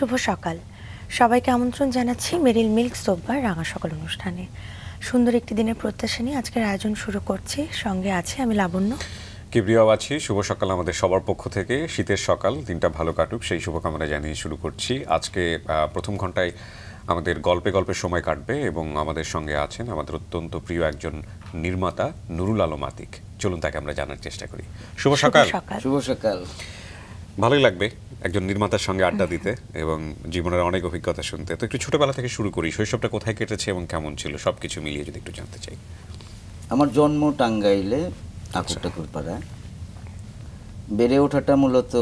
শুভ সকাল। সবাইকে আমন্ত্রণ জানাচ্ছি মেরিল মিল্ক সোববার রাঙা সকাল অনুষ্ঠানে। সুন্দর একটি দিনের প্রত্যাশা নিয়ে আজকের আয়োজন শুরু করছি। সঙ্গে আছে আমি লাবণ্য। কিবরিয়াও আছি। শুভ সকাল আমাদের সবার পক্ষ থেকে। শীতের সকাল দিনটা ভালো কাটুক সেই শুভকামনা জানিয়ে শুরু করছি। আজকে প্রথম ঘন্টায় আমাদের গল্পে গল্পে সময় কাটবে এবং আমাদের সঙ্গে আছেন আমাদের অত্যন্ত প্রিয় একজন নির্মাতা নুরুল আলম আতিক। চলুন তাকে আমরা জানার চেষ্টা করি। শুভ সকাল। সকাল। শুভ সকাল। ভালোই লাগবে। একজন নির্মাতার সঙ্গে আড্ডা দিতে এবং জীবনের অনেক অভিজ্ঞতা শুনতে। তো একটু ছোটবেলা থেকে শুরু করি শৈশবটা কোথায় কেটেছে এবং কেমন ছিল? সব কিছু মিলিয়ে যদি একটু জানতে চাই। আমার জন্ম টাঙ্গাইলে আকুর ঠাকুর পাড়ায় বেড়ে ওঠাটা মূলত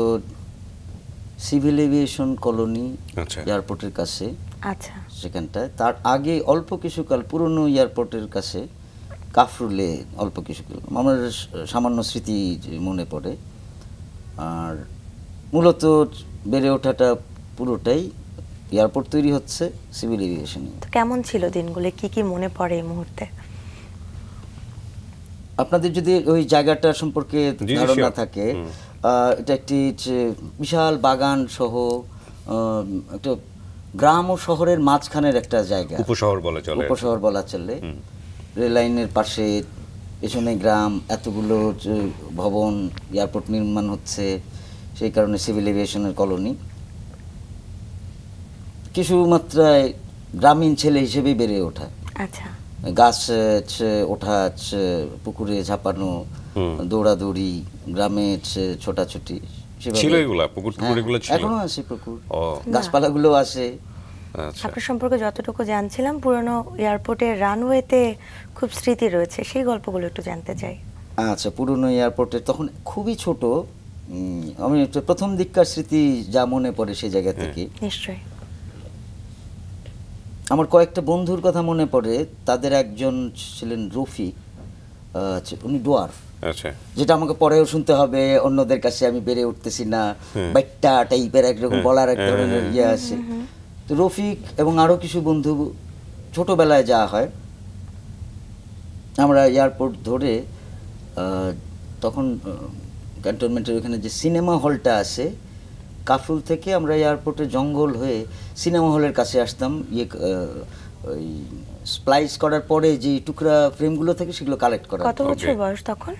সিভিল এভিয়েশন কলোনি আচ্ছা। এয়ারপোর্টের কাছে। আচ্ছা। সেখানটায়। তার আগে অল্প কিছুকাল পুরনো এয়ারপোর্টের কাছে কাফরুলে অল্প কিছুকাল আমার সামান্য স্মৃতি যে মনে পড়ে। আর মূলত বেড়ে ওঠাটা পুরোটাই এয়ারপোর্ট তৈরি হচ্ছে সিভিল এভিয়েশনে তো কেমন ছিল দিনগুলো? কি কি মনে পড়ে এই মুহূর্তে? আপনাদের যদি ওই জায়গাটা সম্পর্কে ধারণা থাকে এটা একটি বিশাল বাগান সহ আহ, একটা গ্রাম ও শহরের মাঝখানের একটা জায়গা। উপশহর বলা চলে। উপশহর বলা চলে। রেল লাইনের পাশে পেছনে গ্রাম এতগুলো যে ভবন এয়ারপোর্ট নির্মাণ হচ্ছে। সেই কারণে সিভিল এভিয়েশনের কলোনি কিছু মাত্রায় গ্রামীণ ছেলে হিসেবেই বেড়ে ওঠা। আচ্া গাছ ওঠা পুকুরে ঝাঁপানো দৌড়াদৌড়ি গ্রামে ছোটাছুটি ছিল এগুলা? পুকুর টুকুর হ্যাঁ, এগুলো ছিল? এখনও আছে পুকুর। ও। গাছপালাগুলো আছে। আচ্ছা। আপনার সম্পর্কে যতটুকু জানছিলাম পুরনো এয়ারপোর্টের রানওয়েতে খুব স্মৃতি রয়েছে। সেই গল্পগুলো একটু জানতে চাই। আচ্ছা পুরনো এয়ারপোর্টে তখন খুবই ছোট। আমি প্রথম দিককার স্মৃতি যা মনে পড়ে সেই জায়গা থেকে। নিশ্চয়ই। আমার কয়েকটা বন্ধুর কথা মনে পড়ে তাদের একজন ছিলেন রফিক আচ্ছা, উনি ডোয়ার্ফ। আচ্ছা। যেটা আমাকে পরেও শুনতে হবে অন্যদের কাছে আমি বেড়ে উঠতেছি না বাইটটা টাইপের একরকম বলার এক ধরনের ইয়ে আছে। তো রফিক এবং আরও কিছু বন্ধু ছোটবেলায় যা হয়। আমরা এয়ারপোর্ট ধরে আহ, তখন ক্যান্টনমেন্টের ওখানে যে সিনেমা হলটা আছে কাফরুল থেকে আমরা এয়ারপোর্টে জঙ্গল হয়ে সিনেমা হলের কাছে আসতাম। ইয়ে ওই স্প্লাইস করার পরে যে টুকরা ফ্রেমগুলো থাকে সেগুলো কালেক্ট করা কত বছর বয়স তখন?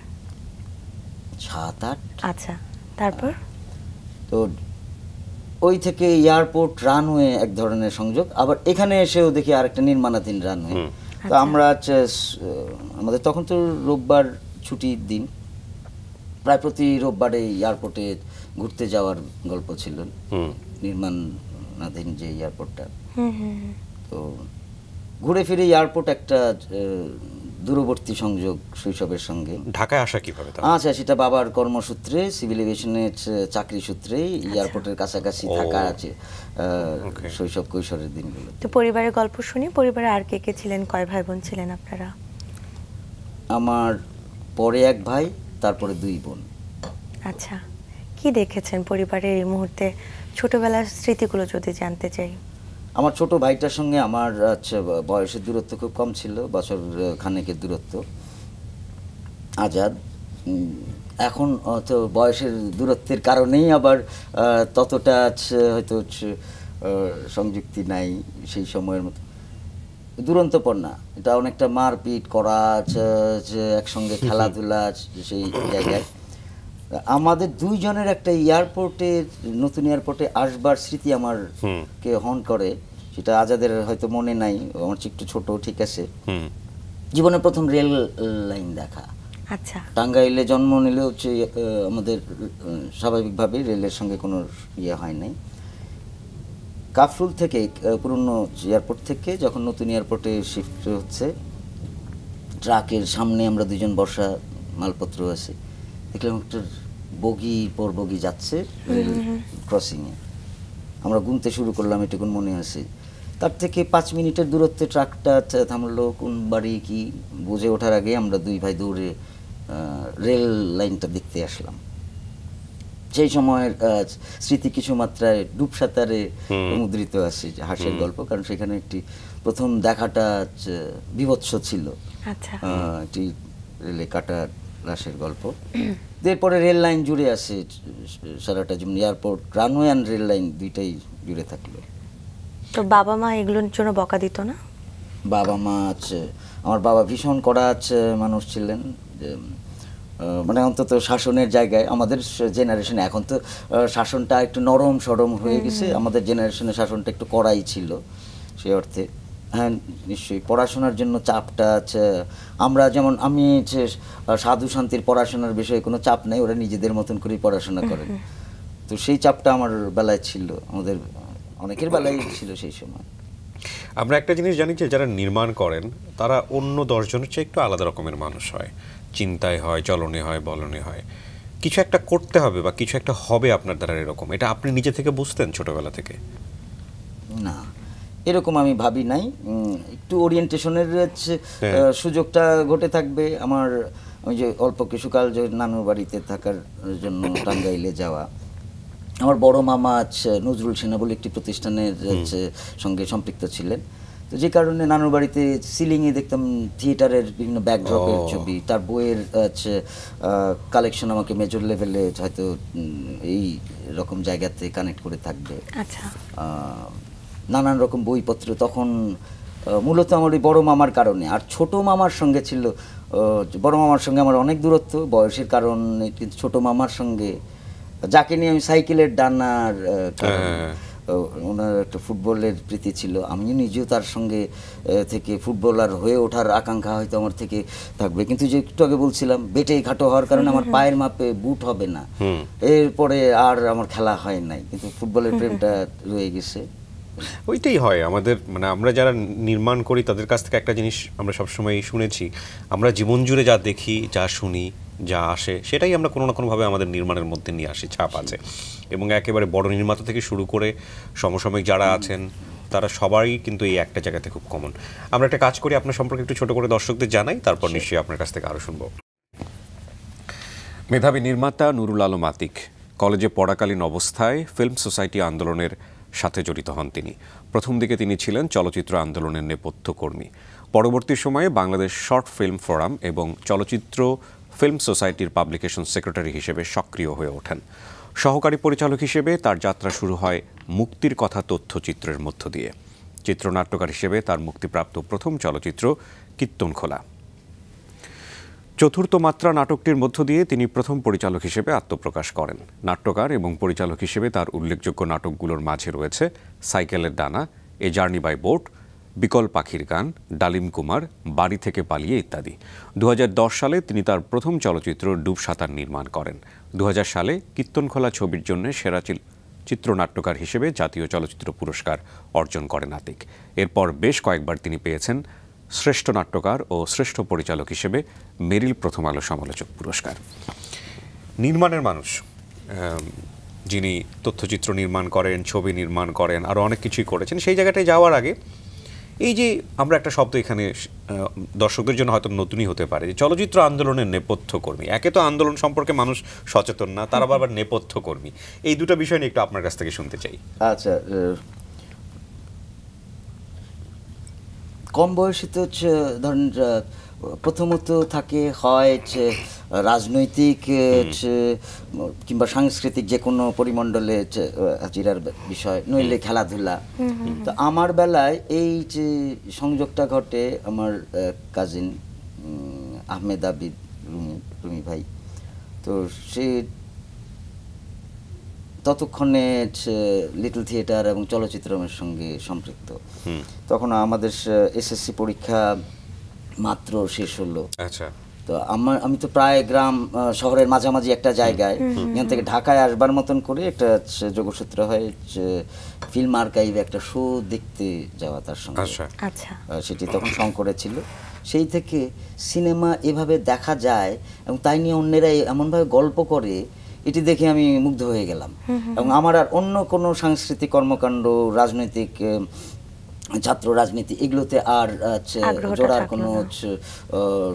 সাত আট। আচ্ছা তারপর? তো ওই থেকে এয়ারপোর্ট রানওয়ে এক ধরনের সংযোগ। আবার এখানে এসেও দেখি আরেকটা নির্মাণাধীন রানওয়ে। তো আমরা আমাদের তখন তো রোববার ছুটির দিন। প্রায় প্রতি রোববারে এয়ারপোর্টে ঘুরতে যাওয়ার গল্প ছিল। নির্মাণাধীন যে এয়ারপোর্টটা হুম হুম হুম। তো ঘুরে ফিরে এয়ারপোর্ট একটা দূরবর্তী সংযোগ শৈশবের সঙ্গে। ঢাকায় আসা কীভাবে আচ্ছা সেটা বাবার কর্মসূত্রে সিভিল এভিয়েশনের চাকরি সূত্রে এয়ারপোর্টের কাছাকাছি থাকা আছে শৈশব কৈশোরের দিনগুলো। তো পরিবারের গল্প শুনি পরিবারে আর কে কে ছিলেন কয় ভাই বোন ছিলেন আপনারা? আমার পরে এক ভাই তারপরে দুই বোন। আচ্ছা কি দেখেছেন পরিবারের এই মুহূর্তে? ছোটবেলার স্মৃতিগুলো যদি জানতে চাই। আমার ছোট ভাইটার সঙ্গে আমার আচ্ছা বয়সের দূরত্ব খুব কম ছিল বছর খানেকের দূরত্ব। আজাদ এখন তো বয়সের দূরত্বের কারণেই আবার ততটা হয়তো সংযুক্তি নাই সেই সময়ের মতো। দুরন্তপন্না এটা অনেকটা মারপিট করা একসঙ্গে খেলাধুলা সেই জায়গায়। আমাদের দুইজনের একটা এয়ারপোর্টে নতুন এয়ারপোর্টে আসবার স্মৃতি আমার কে হন করে। সেটা আজাদের হয়তো মনে নাই আমার চেয়ে একটু ছোট ঠিক আছে। হুম। জীবনে প্রথম রেল লাইন দেখা। আচ্ছা। টাঙ্গাইলে জন্ম নিলে হচ্ছে আহ, আমাদের আহ, স্বাভাবিকভাবেই রেলের সঙ্গে কোনো ইয়ে হয় নাই। কাফরুল থেকে পুরনো এয়ারপোর্ট থেকে যখন নতুন এয়ারপোর্টে শিফট হচ্ছে ট্রাকের সামনে আমরা দুজন বসা মালপত্র আছে। দেখলাম একটা বগি পর বগি যাচ্ছে রেল ক্রসিংয়ে আমরা গুনতে শুরু করলাম এটুকুন মনে আছে। তার থেকে পাঁচ মিনিটের দূরত্বে ট্রাকটা থামলো কোন বাড়ি কি বুঝে ওঠার আগে আমরা দুই ভাই দৌড়ে রেল লাইনটা দেখতে আসলাম। সেই সময়ের স্মৃতি কিছু মাত্রায় ডুব সাঁতারে মুদ্রিত আছে যে হাস্যের গল্প। কারণ সেখানে একটি প্রথম দেখাটা বিভৎস ছিল। আচ্ছা। একটি রেলে কাটা লাশের গল্প। এরপরে রেল লাইন জুড়ে আছে সারাটা যেমন airport runway and rail line দুইটাই জুড়ে থাকল। তো বাবা মা এগুলোর জন্য বকা দিত না? বাবা মা আছে আমার বাবা ভীষণ কড়া আছে মানুষ ছিলেন। মানে অন্তত শাসনের জায়গায় আমাদের জেনারেশনে এখন তো শাসনটা একটু নরম সরম হয়ে গেছে আমাদের জেনারেশনে শাসনটা একটু কড়াই ছিল সেই অর্থে। হ্যাঁ নিশ্চয়ই পড়াশোনার জন্য চাপটা আছে। আমরা যেমন আমি হচ্ছে সাধু শান্তির পড়াশোনার বিষয়ে কোনো চাপ নেই ওরা নিজেদের মতন করেই পড়াশোনা করেন। তো সেই চাপটা আমার বেলায় ছিল আমাদের অনেকের বেলায় ছিল সেই সময়। আমরা একটা জিনিস জানি যে যারা নির্মাণ করেন তারা অন্য দশজনের চেয়ে একটু আলাদা রকমের মানুষ হয়। চিন্তায় হয় চলনে হয় বলনে হয়। কিছু একটা করতে হবে বা কিছু একটা হবে আপনার দ্বারা এরকম। এটা আপনি নিজে থেকে বুঝতেন ছোটবেলা থেকে? না এরকম আমি ভাবি নাই। একটু ওরিয়েন্টেশনের হ্যাঁ। সুযোগটা ঘটে থাকবে। আমার ওই যে অল্প কিছুকাল যে নানুর বাড়িতে থাকার জন্য টাঙ্গাইলে যাওয়া। আমার বড় মামা আছে নজরুল সেনা বলে একটি প্রতিষ্ঠানের সঙ্গে সম্পৃক্ত ছিলেন। তো যে কারণে নানুর বাড়িতে সিলিংয়ে দেখতাম থিয়েটারের বিভিন্ন ব্যাকড্রপের ছবি তার বইয়ের হচ্ছে কালেকশন আমাকে মেজর লেভেলে হয়তো এই রকম জায়গাতে কানেক্ট করে থাকবে। আচ্ছা। নানান রকম বইপত্র তখন মূলত আমার ওই বড় মামার কারণে। আর ছোট মামার সঙ্গে ছিল বড় মামার সঙ্গে আমার অনেক দূরত্ব বয়সের কারণে কিন্তু ছোট মামার সঙ্গে যাকে নিয়ে আমি সাইকেলের ডানার ওনার একটা ফুটবলের প্রীতি ছিল। আমিও নিজেও তার সঙ্গে থেকে ফুটবলার হয়ে ওঠার আকাঙ্ক্ষা হয়তো আমার থেকে থাকবে। কিন্তু যে একটু আগে বলছিলাম বেটে ঘাটো হওয়ার কারণে আমার পায়ের মাপে বুট হবে না। এরপরে আর আমার খেলা হয় নাই। কিন্তু ফুটবলের প্রেমটা রয়ে গেছে। ওইটাই হয়। আমাদের মানে আমরা যারা নির্মাণ করি তাদের কাছ থেকে একটা জিনিস আমরা সবসময় শুনেছি। আমরা জীবন জুড়ে যা দেখি যা শুনি যা আসে সেটাই আমরা কোনো না কোনোভাবে আমাদের নির্মাণের মধ্যে নিয়ে আসি ছাপ আছে। এবং একেবারে বড় নির্মাতা থেকে শুরু করে সমসাময়িক যারা আছেন তারা সবাই কিন্তু এই একটা জায়গাতে খুব কমন আমরা একটা কাজ করি আপনার সম্পর্কে একটু ছোট করে দর্শকদের জানাই তারপর নিশ্চয়ই আপনার কাছ থেকে আরও শুনব। মেধাবী নির্মাতা নুরুল আলম আতিক কলেজে পড়াকালীন অবস্থায় ফিল্ম সোসাইটি আন্দোলনের সাথে জড়িত হন তিনি। প্রথম দিকে তিনি ছিলেন চলচ্চিত্র আন্দোলনের নেপথ্য কর্মী। পরবর্তী সময়ে বাংলাদেশ শর্ট ফিল্ম ফোরাম এবং চলচ্চিত্র ফিল্ম সোসাইটির পাবলিকেশন সেক্রেটারি হিসেবে সক্রিয় হয়ে ওঠেন। সহকারী পরিচালক হিসেবে তার যাত্রা শুরু হয় মুক্তির কথা তথ্যচিত্রের মধ্য দিয়ে। চিত্রনাট্যকার হিসেবে তার মুক্তিপ্রাপ্ত প্রথম চলচ্চিত্র কীর্তনখোলা চতুর্থ মাত্রা নাটকটির মধ্য দিয়ে তিনি প্রথম পরিচালক হিসেবে আত্মপ্রকাশ করেন। নাট্যকার এবং পরিচালক হিসেবে তার উল্লেখযোগ্য নাটকগুলোর মাঝে রয়েছে সাইকেলের ডানা, এ জার্নি বাই বোট, বিকল পাখির গান, ডালিম কুমার, বাড়ি থেকে পালিয়ে ইত্যাদি। দু হাজার দশ সালে তিনি তার প্রথম চলচ্চিত্র ডুব সাঁতার নির্মাণ করেন। দু হাজার সালে কীর্তনখোলা ছবির জন্য সেরা চিত্রনাট্যকার হিসেবে জাতীয় চলচ্চিত্র পুরস্কার অর্জন করেন আতিক। এরপর বেশ কয়েকবার তিনি পেয়েছেন শ্রেষ্ঠ নাট্যকার ও শ্রেষ্ঠ পরিচালক হিসেবে মেরিল প্রথম আলো সমালোচক পুরস্কার। নির্মাণের মানুষ যিনি তথ্যচিত্র নির্মাণ করেন, ছবি নির্মাণ করেন আরও অনেক কিছুই করেছেন, সেই জায়গাটায় যাওয়ার আগে এই যে আমরা একটা শব্দ এখানে দর্শকদের জন্য হয়তো নতুনই হতে পারে, যে চলচ্চিত্র আন্দোলনের নেপথ্য কর্মী। একে তো আন্দোলন সম্পর্কে মানুষ সচেতন না, তারা আবার নেপথ্য কর্মী। এই দুটো বিষয় নিয়ে একটু আপনার কাছ থেকে শুনতে চাই। আচ্ছা কম বয়সীতে হচ্ছে ধরেন প্রথমত থাকে হয় হচ্ছে রাজনৈতিক কিংবা সাংস্কৃতিক যে কোনো পরিমণ্ডলে হাজিরার বিষয় নইলে খেলাধুলা। তো আমার বেলায় এই যে সংযোগটা ঘটে আমার কাজিন আহমেদ আবিদ রুমি রুমি ভাই। তো সে ততক্ষণে লিটল থিয়েটার এবং চলচ্চিত্রের সঙ্গে সম্পৃক্ত। তখন আমাদের এসএসসি পরীক্ষা মাত্র শেষ হলো। আচ্ছা। তো আমার আমি তো প্রায় গ্রাম শহরের মাঝামাঝি একটা জায়গায়। এখান থেকে ঢাকায় আসবার মতন করে একটা হচ্ছে যোগসূত্র হয় ফিল্ম আর্কাইভে একটা শো দেখতে যাওয়া তার সঙ্গে। আচ্ছা। আচ্ছা। সেটি তখন শঙ্করে ছিল। সেই থেকে সিনেমা এভাবে দেখা যায় এবং তাই নিয়ে অন্যেরা এমনভাবে গল্প করে এটি দেখে আমি মুগ্ধ হয়ে গেলাম। এবং আমার আর অন্য কোনো সাংস্কৃতিক কর্মকাণ্ড রাজনৈতিক ছাত্র রাজনীতি এগুলোতে আর জোড়ার কোনো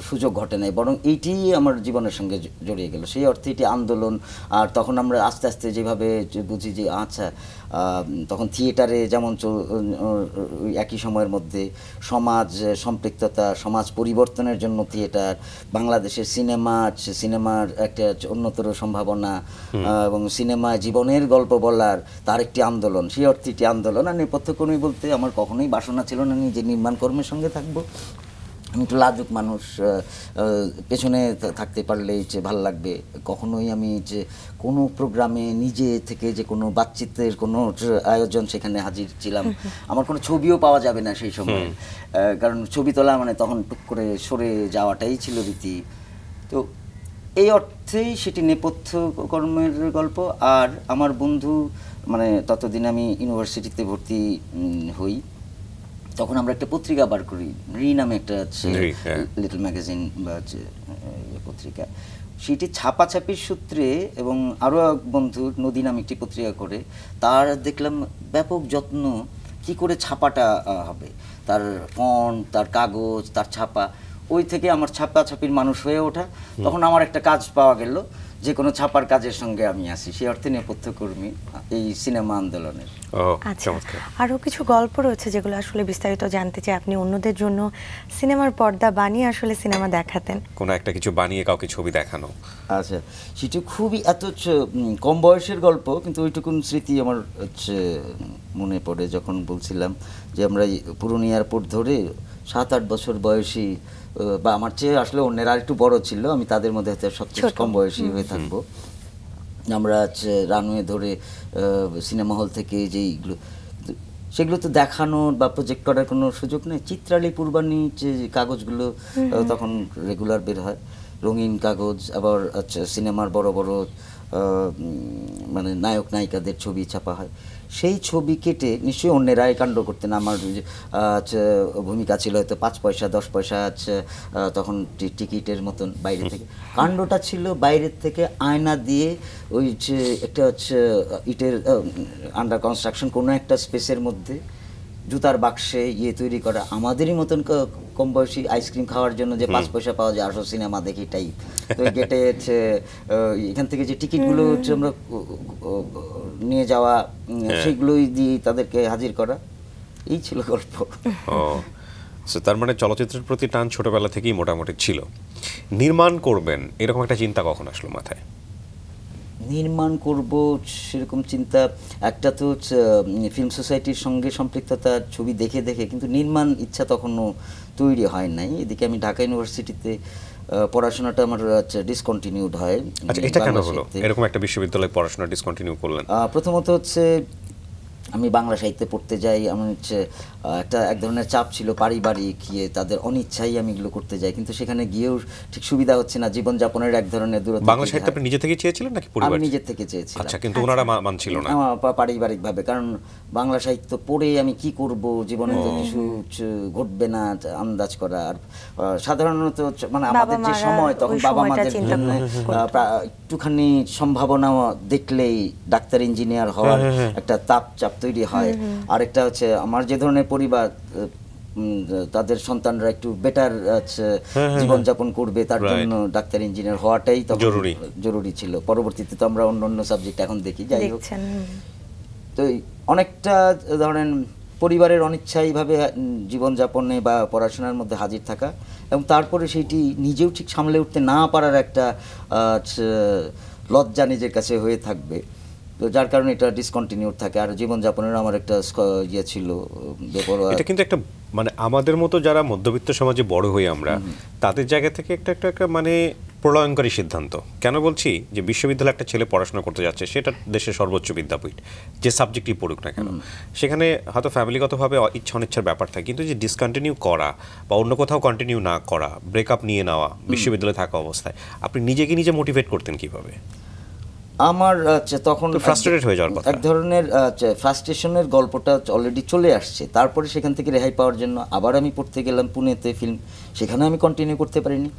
সুযোগ ঘটে নাই। বরং এইটি আমার জীবনের সঙ্গে জড়িয়ে গেল। সেই অর্থে এটি আন্দোলন। আর তখন আমরা আস্তে আস্তে যেভাবে বুঝি যে আচ্ছা তখন থিয়েটারে যেমন চল- ওই একই সময়ের মধ্যে সমাজ সম্পৃক্ততা সমাজ পরিবর্তনের জন্য থিয়েটার বাংলাদেশের সিনেমা সিনেমার একটা হচ্ছে অন্যতর সম্ভাবনা এবং সিনেমা জীবনের গল্প বলার তার একটি আন্দোলন। সেই অর্থে একটি আন্দোলন। আর নেপথ্যকর্মী বলতে আমার কখনোই বাসনা ছিল না নিজে নির্মাণ কর্মের সঙ্গে থাকব। আমি একটু লাজুক মানুষ পেছনে থাকতে পারলেই যে ভালো লাগবে। কখনোই আমি যে কোনো প্রোগ্রামে নিজে থেকে যে কোনো বাতচিতের কোনো আয়োজন সেখানে হাজির ছিলাম। আমার কোনো ছবিও পাওয়া যাবে না সেই সময়। কারণ ছবি তোলা মানে তখন টুক করে সরে যাওয়াটাই ছিল রীতি। তো এই অর্থেই সেটি নেপথ্য কর্মের গল্প। আর আমার বন্ধু মানে ততদিন আমি ইউনিভার্সিটিতে ভর্তি হই। তখন আমরা একটা পত্রিকা বার করি রি নামে একটা আছে। লিটল ম্যাগাজিন বা হচ্ছে ইয়ে পত্রিকা। সেটি ছাপাছাপির সূত্রে এবং আরও এক বন্ধু নদী নামে একটি পত্রিকা করে তার দেখলাম ব্যাপক যত্ন কি করে ছাপাটা হবে। তার ফন্ট তার কাগজ তার ছাপা ওই থেকে আমার ছাপাছাপির মানুষ হয়ে ওঠা। তখন আমার একটা কাজ পাওয়া গেল যে কোনো ছাপার কাজের সঙ্গে আমি আসি সেই অর্থে নেপথ্য কর্মী এই সিনেমা আন্দোলনের। আচ্ছা। আরও কিছু গল্প রয়েছে যেগুলো আসলে বিস্তারিত জানতে চাই। আপনি অন্যদের জন্য সিনেমার পর্দা বানিয়ে আসলে সিনেমা দেখাতেন। কোনো একটা কিছু বানিয়ে কাউকে ছবি দেখানো। আচ্ছা সেটি খুবই এত কম বয়সের গল্প কিন্তু ওইটুকুন স্মৃতি আমার হচ্ছে মনে পড়ে। যখন বলছিলাম যে আমরা পুরনো এয়ারপোর্ট ধরে সাত আট বছর বয়সী বা আমার চেয়ে আসলে অন্যেরা আর একটু বড় ছিল আমি তাদের মধ্যে হয়তো সবচেয়ে কম বয়সী হয়ে থাকব। আমরা রানওয়ে ধরে সিনেমা হল থেকে যেইগুলো সেগুলো তো দেখানোর বা প্রজেক্ট করার কোনো সুযোগ নেই। চিত্রালী পূর্বাণী যে কাগজগুলো তখন রেগুলার বের হয়। রঙিন কাগজ আবার আচ্ছা সিনেমার বড় বড় মানে নায়ক নায়িকাদের ছবি ছাপা হয়। সেই ছবি কেটে নিশ্চয়ই অন্যেরা এই কাণ্ড করতেন। আমার ভূমিকা ছিল হয়তো পাঁচ পয়সা, দশ পয়সা আছে তখন টিকিটের মতন বাইরে থেকে। কাণ্ডটা ছিল বাইরের থেকে আয়না দিয়ে ওই যে একটা হচ্ছে ইটের আন্ডার কনস্ট্রাকশন কোনো একটা স্পেসের মধ্যে জুতার বাক্সে ইয়ে তৈরি করা। আমাদেরই মতন কম বয়সী আইসক্রিম খাওয়ার জন্য যে পাঁচ পয়সা পাওয়া যায় আসো সিনেমা দেখি টাইপ তো গেটে হচ্ছে এখান থেকে যে টিকিটগুলো হচ্ছে আমরা নিয়ে যাওয়া সেগুলোই সেইগুলোই দিয়ে তাদেরকে হাজির করা। এই ছিল গল্প। তার মানে চলচ্চিত্রের প্রতি টান ছোটবেলা থেকেই মোটামুটি ছিল। নির্মাণ করবেন এরকম একটা চিন্তা কখন আসলো মাথায়? নির্মাণ করব সেরকম চিন্তা। একটা তো ফিল্ম সোসাইটির সঙ্গে সম্পৃক্ততা ছবি দেখে দেখে কিন্তু নির্মাণ ইচ্ছা তখনও তৈরি হয় নাই। এদিকে আমি ঢাকা ইউনিভার্সিটিতে পড়াশোনাটা আমার ডিসকন্টিনিউড হয়। আচ্ছা এটা কেন হলো? এরকম একটা বিশ্ববিদ্যালয়ে পড়াশোনা ডিসকন্টিনিউ করলেন। প্রথমত হচ্ছে আমি বাংলা সাহিত্যে পড়তে যাই আমি হচ্ছে একটা এক ধরনের চাপ ছিল পারিবারিক ইয়ে তাদের অনিচ্ছাই আমি এগুলো করতে যাই। কিন্তু সেখানে গিয়েও ঠিক সুবিধা হচ্ছে না জীবনযাপনের এক ধরনের দূরত্ব বাংলা সাহিত্য আপনি নিজে থেকে চেয়েছিলেন নাকি পরিবার আমি নিজের থেকে চেয়েছিলাম। আচ্ছা কিন্তু ওনারা মানছিল না। আমার পা- পারিবারিকভাবে কারণ বাংলা সাহিত্য পড়ে আমি কি করব? জীবনে তো কিছু ঘটবে না আন্দাজ করা। আর আহ, সাধারণত হচ্ছে মানে আমাদের যে সময় তখন বাবা মাদের জন্য একটুখানি সম্ভাবনা দেখলেই ডাক্তার ইঞ্জিনিয়ার হওয়ার একটা তাপ চাপ তৈরি হয়। আর একটা হচ্ছে আমার যে ধরনের পরিবার তাদের সন্তানরা একটু বেটার জীবনযাপন করবে তার জন্য ডাক্তার ইঞ্জিনিয়ার হওয়াটাই তখন জরুরি। জরুরি ছিল। পরবর্তীতে তো আমরা অন্য অন্য সাবজেক্ট এখন দেখি যাই হোক। তো অনেকটা ধরেন পরিবারের অনিচ্ছাইভাবে জীবনযাপনে বা পড়াশোনার মধ্যে হাজির থাকা এবং তারপরে সেইটি নিজেও ঠিক সামলে উঠতে না পারার একটা আহ, লজ্জা নিজের কাছে হয়ে থাকবে। তো যার কারণে এটা ডিসকন্টিনিউড থাকে। আর জীবনযাপনের আমার একটা ইয়ে ছিল এটা কিন্তু একটা মানে আমাদের মতো যারা মধ্যবিত্ত সমাজে বড় হই আমরা তাদের জায়গা থেকে একটা একটা একটা মানে প্রলয়ঙ্করী সিদ্ধান্ত। কেন বলছি? যে বিশ্ববিদ্যালয়ে একটা ছেলে পড়াশোনা করতে যাচ্ছে সেটা দেশের সর্বোচ্চ বিদ্যাপীঠ যে সাবজেক্টই পড়ুক না কেন। সেখানে হয়তো ফ্যামিলিগতভাবে ইচ্ছা অনিচ্ছার ব্যাপার থাকে কিন্তু যে ডিসকন্টিনিউ করা বা অন্য কোথাও কন্টিনিউ না করা ব্রেকআপ নিয়ে নেওয়া বিশ্ববিদ্যালয়ে থাকা অবস্থায় আপনি নিজেকে নিজে মোটিভেট করতেন কীভাবে? আমার আচ্ছা, তখন ফ্রাস্ট্রেটেড হয়ে যাওয়ার কথা। এক ধরনের ফ্রাস্ট্রেশনের গল্পটা অলরেডি চলে আসছে। তারপরে সেখান থেকে রেহাই পাওয়ার জন্য আবার আমি পড়তে গেলাম পুনেতে ফিল্ম সেখানে আমি কন্টিনিউ করতে পারিনি।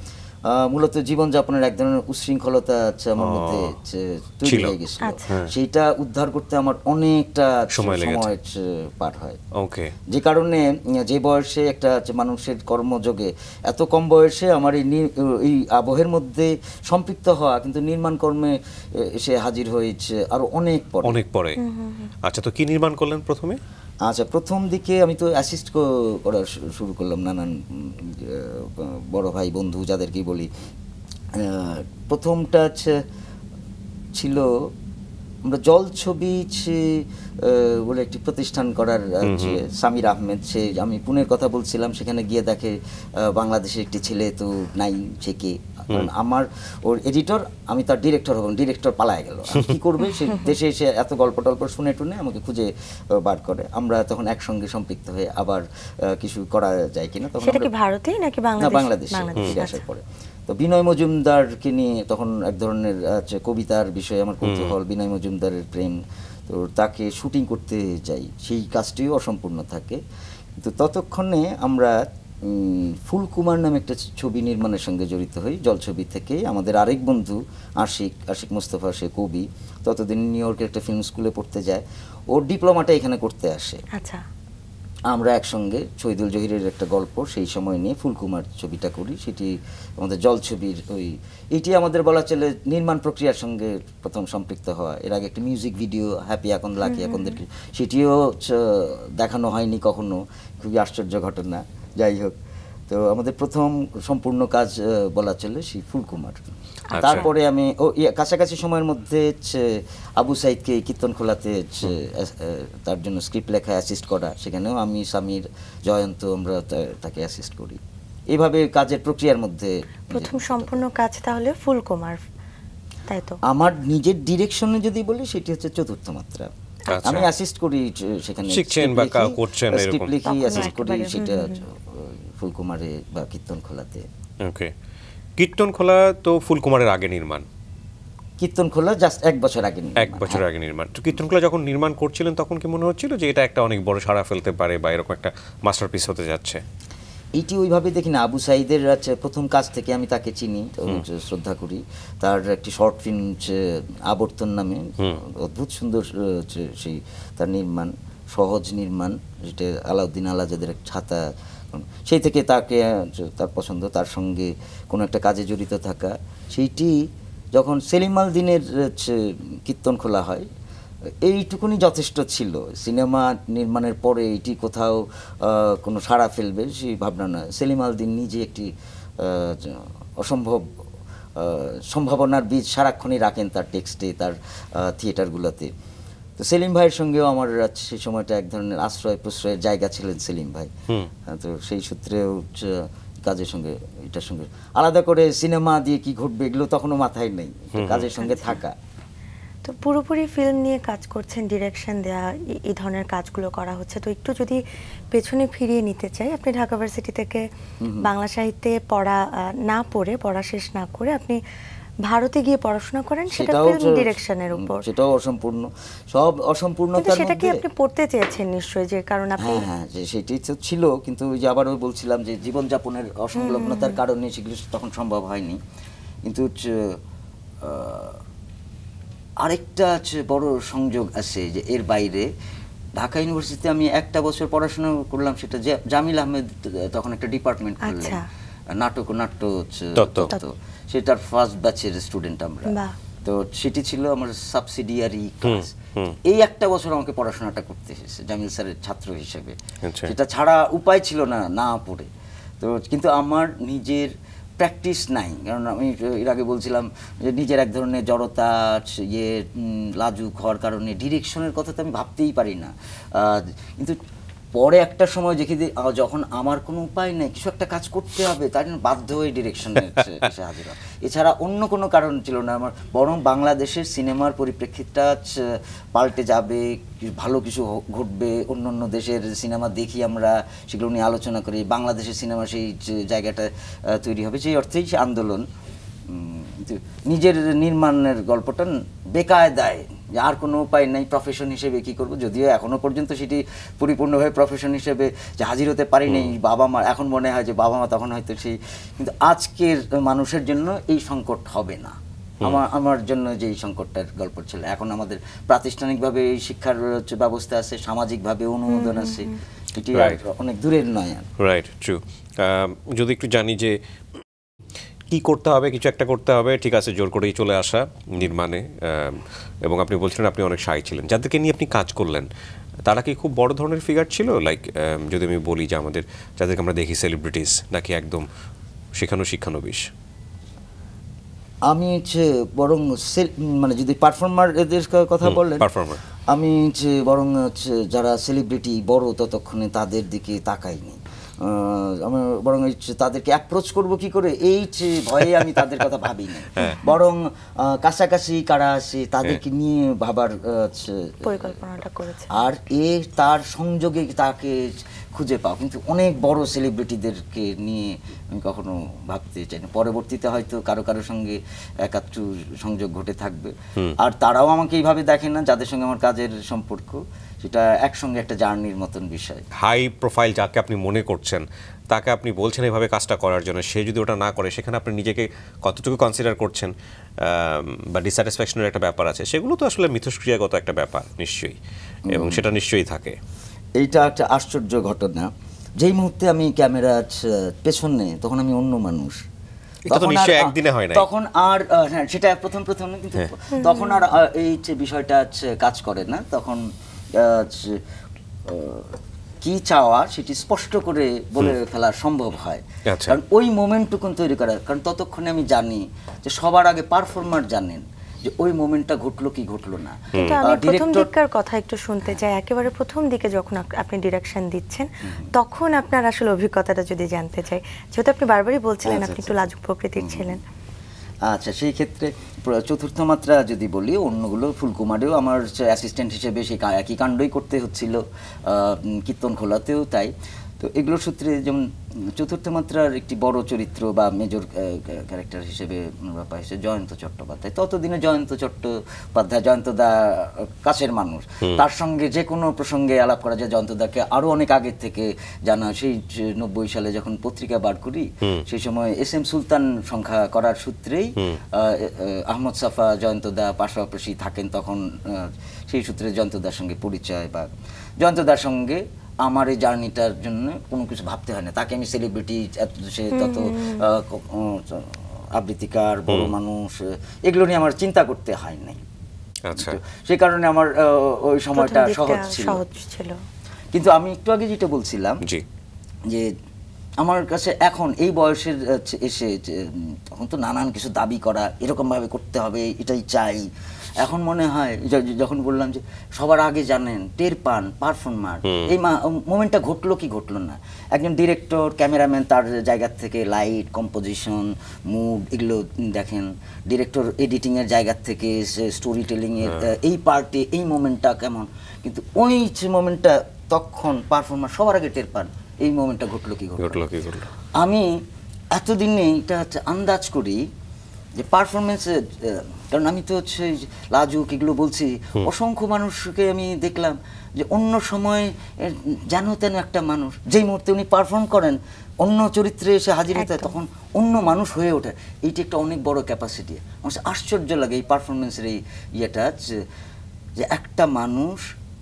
মূলত জীবনযাপনের এক ধরনের উচ্ছৃঙ্খলতা হচ্ছে আমার মধ্যে তৈরি হয়ে গেছিল। আচ্ছা। সেইটা উদ্ধার করতে আমার অনেকটা সময় পার হয়। ওকে। যে কারণে যে বয়সে একটা মানুষের কর্মযোগে এত কম বয়সে আমার এই নি- এই আবহের মধ্যে সম্পৃক্ত হওয়া কিন্তু নির্মাণ কর্মে এসে হাজির হয়েছে আরও অনেক পরে। অনেক পরে। আচ্ছা তো কি নির্মাণ করলেন প্রথমে? আচ্ছা প্রথম দিকে আমি তো অ্যাসিস্ট করা শুরু করলাম নানান বড় ভাই বন্ধু যাদেরকেই বলি। প্রথমটা ছিল আমরা জল ছবি বলে একটি প্রতিষ্ঠান করার সামির আহমেদ সে আমি পুনের কথা বলছিলাম। সেখানে গিয়ে দেখে বাংলাদেশের একটি ছেলে তো নাই সে কে? কারণ আমার ওর এডিটর আমি তার ডিরেক্টর হব ডিরেক্টর পালায় গেল। কি করবে সে দেশে এসে এত গল্প টল্প শুনে টুনে আমাকে খুঁজে বার করে। আমরা তখন একসঙ্গে সম্পৃক্ত হয়ে আবার আহ, কিছু করা যায় কিনা তখন সেটা কি ভারতেই নাকি না বাংলাদেশ? ফিরে আচ্ছা। আসার পরে। তো বিনয় মজুমদারকে নিয়ে তখন এক ধরনের হচ্ছে কবিতার বিষয়ে আমার কৌতূহল বিনয় মজুমদারের প্রেম তো তাকে শুটিং করতে যাই। সেই কাজটিও অসম্পূর্ণ থাকে। কিন্তু ততক্ষণে আমরা উম, ফুলকুমার নামে একটা ছবি নির্মাণের সঙ্গে জড়িত হই। জলছবি থেকে আমাদের আরেক বন্ধু আশিক আশিক মোস্তফা সে কবি। ততদিন নিউ ইয়র্কের একটা ফিল্ম স্কুলে পড়তে যায়। ওর ডিপ্লোমাটা এখানে করতে আসে। আচ্ছা। আমরা একসঙ্গে শহীদুল জহিরের একটা গল্প সেই সময় নিয়ে ফুলকুমার ছবিটা করি। সেটি আমাদের জল ছবির ওই এটি আমাদের বলা চলে নির্মাণ প্রক্রিয়ার সঙ্গে প্রথম সম্পৃক্ত হওয়া। এর আগে একটা মিউজিক ভিডিও হ্যাপি এখন লাকি এখনদেরকে সেটিও দেখানো হয়নি কখনো। খুবই আশ্চর্য ঘটনা। যাই হোক তো আমাদের প্রথম সম্পূর্ণ কাজ বলা চলে সেই ফুলকুমার। তারপরে আমি ও ইয়ে, কাছাকাছি সময়ের মধ্যে হচ্ছে আবু সাইদকে কীর্তন খোলাতে তার জন্য স্ক্রিপ্ট লেখা অ্যাসিস্ট করা সেখানেও আমি স্বামীর জয়ন্ত আমরা তাকে অ্যাসিস্ট করি। এইভাবে কাজের প্রক্রিয়ার মধ্যে প্রথম সম্পূর্ণ কাজ তাহলে ফুলকুমার তাই তো? আমার নিজের ডিরেকশনে যদি বলি সেটি হচ্ছে চতুর্থ মাত্রা। আচ্ছা। আমি অ্যাসিস্ট করি সেখানে শিখছেন বা করছেন এরকম। লিখি অ্যাসিস্ট করি সেটা ফুলকুমারে বা কীর্তন খোলাতে ওকে কীর্তন খোলা তো ফুলকুমারের আগে নির্মাণ? কীর্তন খোলা জাস্ট এক বছর আগে এক নির্মাণ। বছর আগে নির্মাণ। তো কীর্তন খোলা যখন নির্মাণ করছিলেন তখন কি মনে হচ্ছিল যে এটা একটা অনেক বড় সাড়া ফেলতে পারে বা এরকম একটা মাস্টারপিস হতে যাচ্ছে? এইটি ওইভাবে দেখি না। আবু সাইদের প্রথম কাজ থেকে আমি তাকে চিনি শ্রদ্ধা করি। তার একটি শর্ট ফিল্ম হচ্ছে আবর্তন নামে। অদ্ভুত সুন্দর হচ্ছে সেই তার নির্মাণ সহজ নির্মাণ যেটা আলাউদ্দিন আলাজাদের এক ছাতা। সেই থেকে তাকে তার পছন্দ। তার সঙ্গে কোনো একটা কাজে জড়িত থাকা। সেইটি যখন সেলিমাল দিনের হচ্ছে কীর্তন খোলা হয় এইটুকুনি যথেষ্ট ছিল। সিনেমা নির্মাণের পরে এটি কোথাও কোনো সাড়া ফেলবে সেই ভাবনা না সেলিম আল দিন নিজে একটি অসম্ভব সম্ভাবনার বীজ সারাক্ষণই রাখেন তার টেক্সটে তার থিয়েটারগুলোতে। তো সেলিম ভাইয়ের সঙ্গেও আমার সেই সময়টা এক ধরনের আশ্রয় প্রশ্রয়ের জায়গা ছিলেন সেলিম ভাই। হ্যাঁ, তো সেই সূত্রেও কাজের সঙ্গে এটার সঙ্গে আলাদা করে সিনেমা দিয়ে কি ঘটবে এগুলো তখনও মাথায় নেই। কাজের সঙ্গে থাকা। তো পুরোপুরি ফিল্ম নিয়ে কাজ করছেন ডিরেকশন দেয়া এই- ধরনের কাজগুলো করা হচ্ছে। তো একটু যদি পেছনে ফিরিয়ে নিতে চাই আপনি ঢাকা ভার্সিটি থেকে বাংলা সাহিত্যে পড়া না পড়ে পড়া শেষ না করে আপনি ভারতে গিয়ে পড়াশোনা করেন সেটা ফিল্ম ডিরেকশনের উপর। সেটাও অসম্পূর্ণ। সব অসম্পূর্ণতার সেটা কি আপনি পড়তে চেয়েছেন নিশ্চয়ই যে কারণ আপনি হ্যাঁ হ্যাঁ যে সেটি তো ছিল কিন্তু ওই যে আবারও বলছিলাম যে জীবনযাপনের অসংলগ্নতার কারণে সেগুলো তখন সম্ভব হয়নি। কিন্তু আরেকটা হচ্ছে বড় সংযোগ আছে যে এর বাইরে। ঢাকা ইউনিভার্সিটিতে আমি একটা বছর পড়াশোনা করলাম সেটা জামিল আহমেদ তখন একটা ডিপার্টমেন্ট করলেন। আচ্ছা। নাটক ও নাট্য হচ্ছে তত্ত্ব। সেটার ফার্স্ট ব্যাচের স্টুডেন্ট আমরা। তো সেটি ছিল আমার সাবসিডিয়ারি ক্লাস এই একটা বছর আমাকে পড়াশোনাটা করতে এসেছে জামিল স্যারের ছাত্র হিসেবে। আচ্ছা। সেটা ছাড়া উপায় ছিল না না পড়ে। তো কিন্তু আমার নিজের প্র্যাকটিস নাই। কারণ আমি এর আগে বলছিলাম যে নিজের এক ধরনের জড়তা ইয়ে লাজুক হওয়ার কারণে ডিরেকশনের কথা তো আমি ভাবতেই পারি না। কিন্তু পরে একটা সময় দেখি যখন আমার কোনো উপায় নেই কিছু একটা কাজ করতে হবে তাই জন্য বাধ্য হয়ে ডিরেকশনে এসে হাজির। এছাড়া অন্য কোনো কারণ ছিল না আমার বরং বাংলাদেশের সিনেমার পরিপ্রেক্ষিতটা পাল্টে যাবে ভালো কিছু ঘটবে অন্য অন্য দেশের সিনেমা দেখি আমরা সেগুলো নিয়ে আলোচনা করি বাংলাদেশের সিনেমা সেই জায়গাটা তৈরি হবে সেই অর্থেই আন্দোলন নিজের নির্মাণের গল্পটা বেকায়দায় যে আর কোনো উপায় নাই প্রফেশন হিসেবে কি করব? যদিও এখনও পর্যন্ত সেটি পরিপূর্ণভাবে প্রফেশন হিসেবে যে হাজির হতে পারিনি বাবা মা এখন মনে হয় যে বাবা মা তখন হয়তো সেই কিন্তু আজকের মানুষের জন্য এই সংকট হবে না। আমার আমার জন্য যে এই সংকটটার গল্প ছিল এখন আমাদের প্রাতিষ্ঠানিকভাবে এই শিক্ষার ব্যবস্থা আছে সামাজিকভাবে অনুমোদন আছে এটি অনেক দূরের নয় রাইট ট্রু যদি একটু জানি যে কি করতে হবে কিছু একটা করতে হবে ঠিক আছে জোর করেই চলে আসা নির্মাণে। এবং আপনি বলছিলেন আপনি অনেক সাই ছিলেন। যাদেরকে নিয়ে আপনি কাজ করলেন তারা কি খুব বড় ধরনের ফিগার ছিল? লাইক যদি আমি বলি যে আমাদের যাদেরকে আমরা দেখি সেলিব্রিটিস নাকি একদম শেখানো শিক্ষানবিশ? আমি হচ্ছে বরং মানে যদি পারফর্মার এদের কথা বললেন performer। আমি হচ্ছে বরং হচ্ছে যারা সেলিব্রিটি বড় ততক্ষণে তাদের দিকে তাকাইনি। আমি বরং তাদেরকে অ্যাপ্রোচ করব কি করে এই ভয়ে আমি তাদের কথা ভাবিনি। বরং কাছাকাছি কারা আছে তাদেরকে নিয়ে ভাবার পরিকল্পনাটা করেছে। আর এ তার সংযোগে তাকে খুঁজে পাও। কিন্তু অনেক বড় সেলিব্রিটিদেরকে নিয়ে আমি কখনো ভাবতে চাই না পরবর্তীতে হয়তো কারও কারও সঙ্গে একাত্র সংযোগ ঘটে থাকবে। আর তারাও আমাকে এইভাবে দেখে না যাদের সঙ্গে আমার কাজের সম্পর্ক। সেটা একসঙ্গে একটা জার্নির মতন বিষয়। হাই প্রোফাইল যাকে আপনি মনে করছেন তাকে আপনি বলছেন এইভাবে কাজটা করার জন্য সে যদি ওটা না করে সেখানে আপনি নিজেকে কতটুকু কনসিডার করছেন বা ডিস্যাটিসফ্যাকশনের একটা ব্যাপার আছে সেগুলো তো আসলে মিথস্ক্রিয়াগত একটা ব্যাপার নিশ্চয়ই। এবং সেটা নিশ্চয়ই থাকে। এইটা একটা আশ্চর্য ঘটনা। যেই মুহূর্তে আমি ক্যামেরা পেছনে তখন আমি অন্য মানুষ। তখন আর- হয় নাই। তখন আর হ্যাঁ সেটা প্রথম প্রথম কিন্তু তখন আর এই যে বিষয়টা কাজ করে না তখন কি চাওয়া সেটি স্পষ্ট করে বলে ফেলা সম্ভব হয়। আচ্ছা। কারণ ওই মোমেন্টটুকুন তৈরি করা কারণ ততক্ষণে আমি জানি যে সবার আগে পারফর্মার জানেন যে ওই মোমেন্টটা ঘটলো কি ঘটলো না। আমি প্রথম দিককার কথা একটু শুনতে চাই। একেবারে প্রথম দিকে যখন আপনি ডিরেকশন দিচ্ছেন তখন আপনার আসলে অভিজ্ঞতাটা যদি জানতে চাই যেহেতু আপনি বারবারই বলছিলেন আচ্ছা, আপনি আচ্ছা। একটু লাজুক প্রকৃতির ছিলেন। আচ্ছা সেই ক্ষেত্রে চতুর্থ মাত্রা যদি বলি, অন্যগুলো ফুলকুমারেও আমার অ্যাসিস্ট্যান্ট হিসেবে সেই একই কাণ্ডই করতে হচ্ছিল। কীর্তন খোলাতেও তাই। তো এগুলোর সূত্রে যেমন চতুর্থ মাত্রার একটি বড় চরিত্র বা মেজর ক্যারেক্টার হিসেবে ব্যাপার হিসেবে জয়ন্ত চট্টোপাধ্যায়। ততদিনে জয়ন্ত চট্টোপাধ্যায় জয়ন্ত দা কাছের মানুষ। তার সঙ্গে যে কোনো প্রসঙ্গে আলাপ করা যায়। জয়ন্ত দাকে আরও অনেক আগের থেকে জানা সেই নব্বই সালে যখন পত্রিকা বার করি সেই সময় এস এম সুলতান সংখ্যা করার সূত্রেই আহ, আহ, আহমদ সাফা জয়ন্ত দা পাশাপাশি থাকেন। তখন সেই সূত্রে জয়ন্ত দার সঙ্গে পরিচয় বা জয়ন্ত দার সঙ্গে আমার এই জার্নিটার জন্য কোনো কিছু ভাবতে হয় না। তাকে আমি সেলিব্রিটি এত সে তত আবৃত্তিকার বড় মানুষ এগুলো নিয়ে আমার চিন্তা করতে হয় নাই। আচ্ছা। সেই কারণে আমার আহ, ওই সময়টা সহজ ছিল। কিন্তু আমি একটু আগে যেটা বলছিলাম যে আমার কাছে এখন এই বয়সের এসে তখন তো নানান কিছু দাবি করা এরকম ভাবে করতে হবে এটাই চাই। এখন মনে হয় যখন বললাম যে সবার আগে জানেন টের পান পারফর্মার এই মোমেন্টটা ঘটলো কি ঘটলো না? একজন ডিরেক্টর ক্যামেরাম্যান তার জায়গা থেকে লাইট কম্পোজিশন মুড এগুলো দেখেন। ডিরেক্টর এডিটিংয়ের জায়গা থেকে স্টোরি টেলিং এর আহ, এই পার্টে এই মোমেন্টটা কেমন? কিন্তু ওই মোমেন্টটা তখন পারফর্মার সবার আগে টের পান এই মোমেন্টটা ঘটলো কি ঘটলো? ঘটলো কি ঘটলো? আমি এতদিনে এটা হচ্ছে আন্দাজ করি যে পারফরমেন্সে কারণ আমি তো হচ্ছে লাজুক এগুলো বলছি অসংখ্য মানুষকে আমি দেখলাম যে অন্য সময় যেন তেন একটা মানুষ যেই মুহূর্তে উনি পারফর্ম করেন অন্য চরিত্রে এসে হাজির হতে হয়, তখন অন্য মানুষ হয়ে ওঠে। এইটা একটা অনেক বড় ক্যাপাসিটি আমার আশ্চর্য লাগে এই পারফরমেন্সের এই ইয়েটা যে একটা মানুষ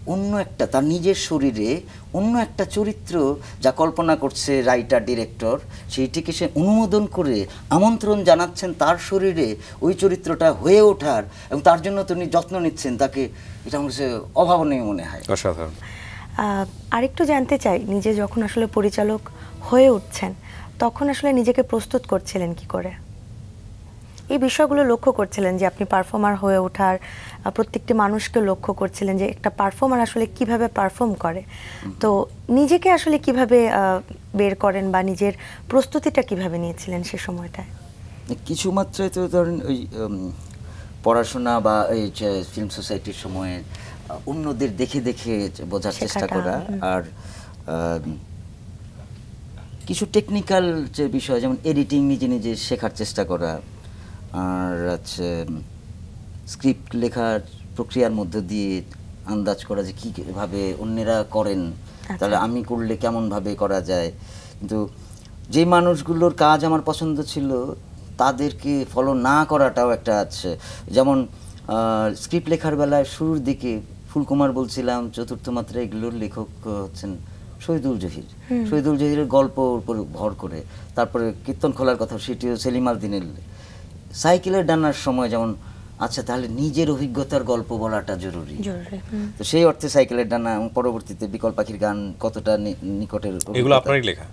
অন্য একটা তার নিজের শরীরে অন্য একটা চরিত্র যা কল্পনা করছে রাইটার ডিরেক্টর সেইটিকে সে অনুমোদন করে আমন্ত্রণ জানাচ্ছেন তার শরীরে ওই চরিত্রটা হয়ে ওঠার এবং তার জন্য তিনি যত্ন নিচ্ছেন তাকে। এটা আমার কাছে অভাবনীয় মনে হয়। অসাধারণ। আরেকটু জানতে চাই নিজে যখন আসলে পরিচালক হয়ে উঠছেন তখন আসলে নিজেকে প্রস্তুত করছিলেন কি করে? এই বিষয়গুলো লক্ষ্য করছিলেন যে আপনি পারফর্মার হয়ে ওঠার প্রত্যেকটি মানুষকে লক্ষ্য করছিলেন যে একটা পারফর্মার আসলে কীভাবে পারফর্ম করে। তো নিজেকে আসলে কীভাবে বের করেন বা নিজের প্রস্তুতিটা কীভাবে নিয়েছিলেন সে সময়টায়? কিছু মাত্রায় তো ধরেন ওই পড়াশোনা বা এই যে ফিল্ম সোসাইটির সময়ে অন্যদের দেখে দেখে বোঝার চেষ্টা করা আর কিছু টেকনিক্যাল যে বিষয় যেমন এডিটিং নিজে নিজে শেখার চেষ্টা করা আর হচ্ছে স্ক্রিপ্ট লেখার প্রক্রিয়ার মধ্য দিয়ে আন্দাজ করা যে কীভাবে অন্যেরা করেন। তাহলে আমি করলে কেমনভাবে করা যায়? কিন্তু যে মানুষগুলোর কাজ আমার পছন্দ ছিল তাদেরকে ফলো না করাটাও একটা আছে। যেমন স্ক্রিপ্ট লেখার বেলায় শুরুর দিকে ফুলকুমার বলছিলাম চতুর্থ মাত্রায় এগুলোর লেখক হচ্ছেন শহীদুল জহির। শহীদুল জহিরের গল্প উপর ভর করে। তারপরে কীর্তন খোলার কথা সেটিও সেলিম আল দিনের সাইকেলের ডানার সময় যেমন আচ্ছা তাহলে নিজের অভিজ্ঞতার গল্প বলাটা জরুরি। জরুরি তো সেই অর্থে সাইকেলের ডানা এবং পরবর্তীতে বিকল পাখির গান কতটা নি- নিকটের এগুলো আপনারই লেখা?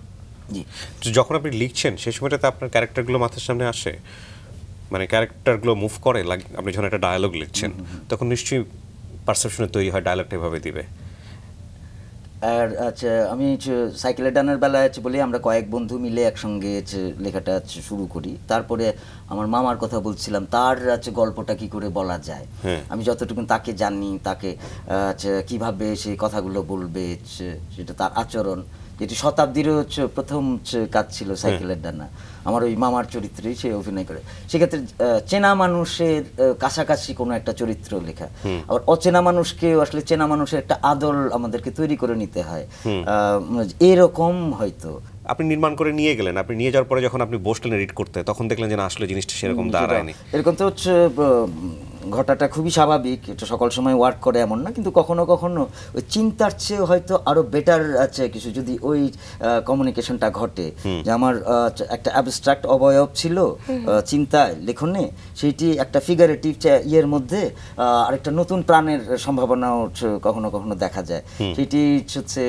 জি। তো যখন আপনি লিখছেন সেই সময়টাতে আপনার ক্যারেক্টারগুলো মাথার সামনে আসে? মানে ক্যারেক্টারগুলো মুভ করে লাগ আপনি যখন একটা ডায়ালগ লিখছেন তখন নিশ্চয়ই পারসেপশনে তৈরি হয় ডায়ালগটা এভাবে দিবে। আর আচ্ছা আমি সাইকেলের ডানার বেলায় আছে বলি আমরা কয়েক বন্ধু মিলে একসঙ্গে লেখাটা আছে শুরু করি। তারপরে আমার মামার কথা বলছিলাম তার আছে গল্পটা কি করে বলা যায়? হ্যাঁ। আমি যতটুকু তাকে জানি তাকে আচ্ছা কীভাবে সেই কথাগুলো বলবে সেটা তার আচরণ। যেটি শতাব্দীরও হচ্ছে প্রথম কাজ ছিল সাইকেলের ডানা। আমার ওই মামার চরিত্রেই সে অভিনয় করে। সেক্ষেত্রে চেনা মানুষের কাছাকাছি কোনো একটা চরিত্র লেখা। আবার অচেনা মানুষকে আসলে চেনা মানুষের একটা আদল আমাদেরকে তৈরি করে নিতে হয়। আহ, এরকম হয়তো। আপনি নির্মাণ করে নিয়ে গেলেন। আপনি নিয়ে যাওয়ার পরে যখন আপনি বসলেন এডিট করতে তখন দেখলেন যে আসলে জিনিসটা সেরকম দাঁড়ায়নি। এরকম তো হচ্ছে ঘটাটা খুবই স্বাভাবিক এটা সকল সময় ওয়ার্ক করে এমন না কিন্তু কখনো কখনো ওই চিন্তার চেয়ে হয়তো আরও বেটার আছে কিছু যদি ওই কমিউনিকেশনটা ঘটে। যে আমার একটা অ্যাবস্ট্রাক্ট অবয়ব ছিল চিন্তায় লেখনে সেইটি একটা ফিগারেটিভ ইয়ের মধ্যে আহ, আরেকটা নতুন প্রাণের সম্ভাবনাও কখনো কখনো দেখা যায়। সেটি হচ্ছে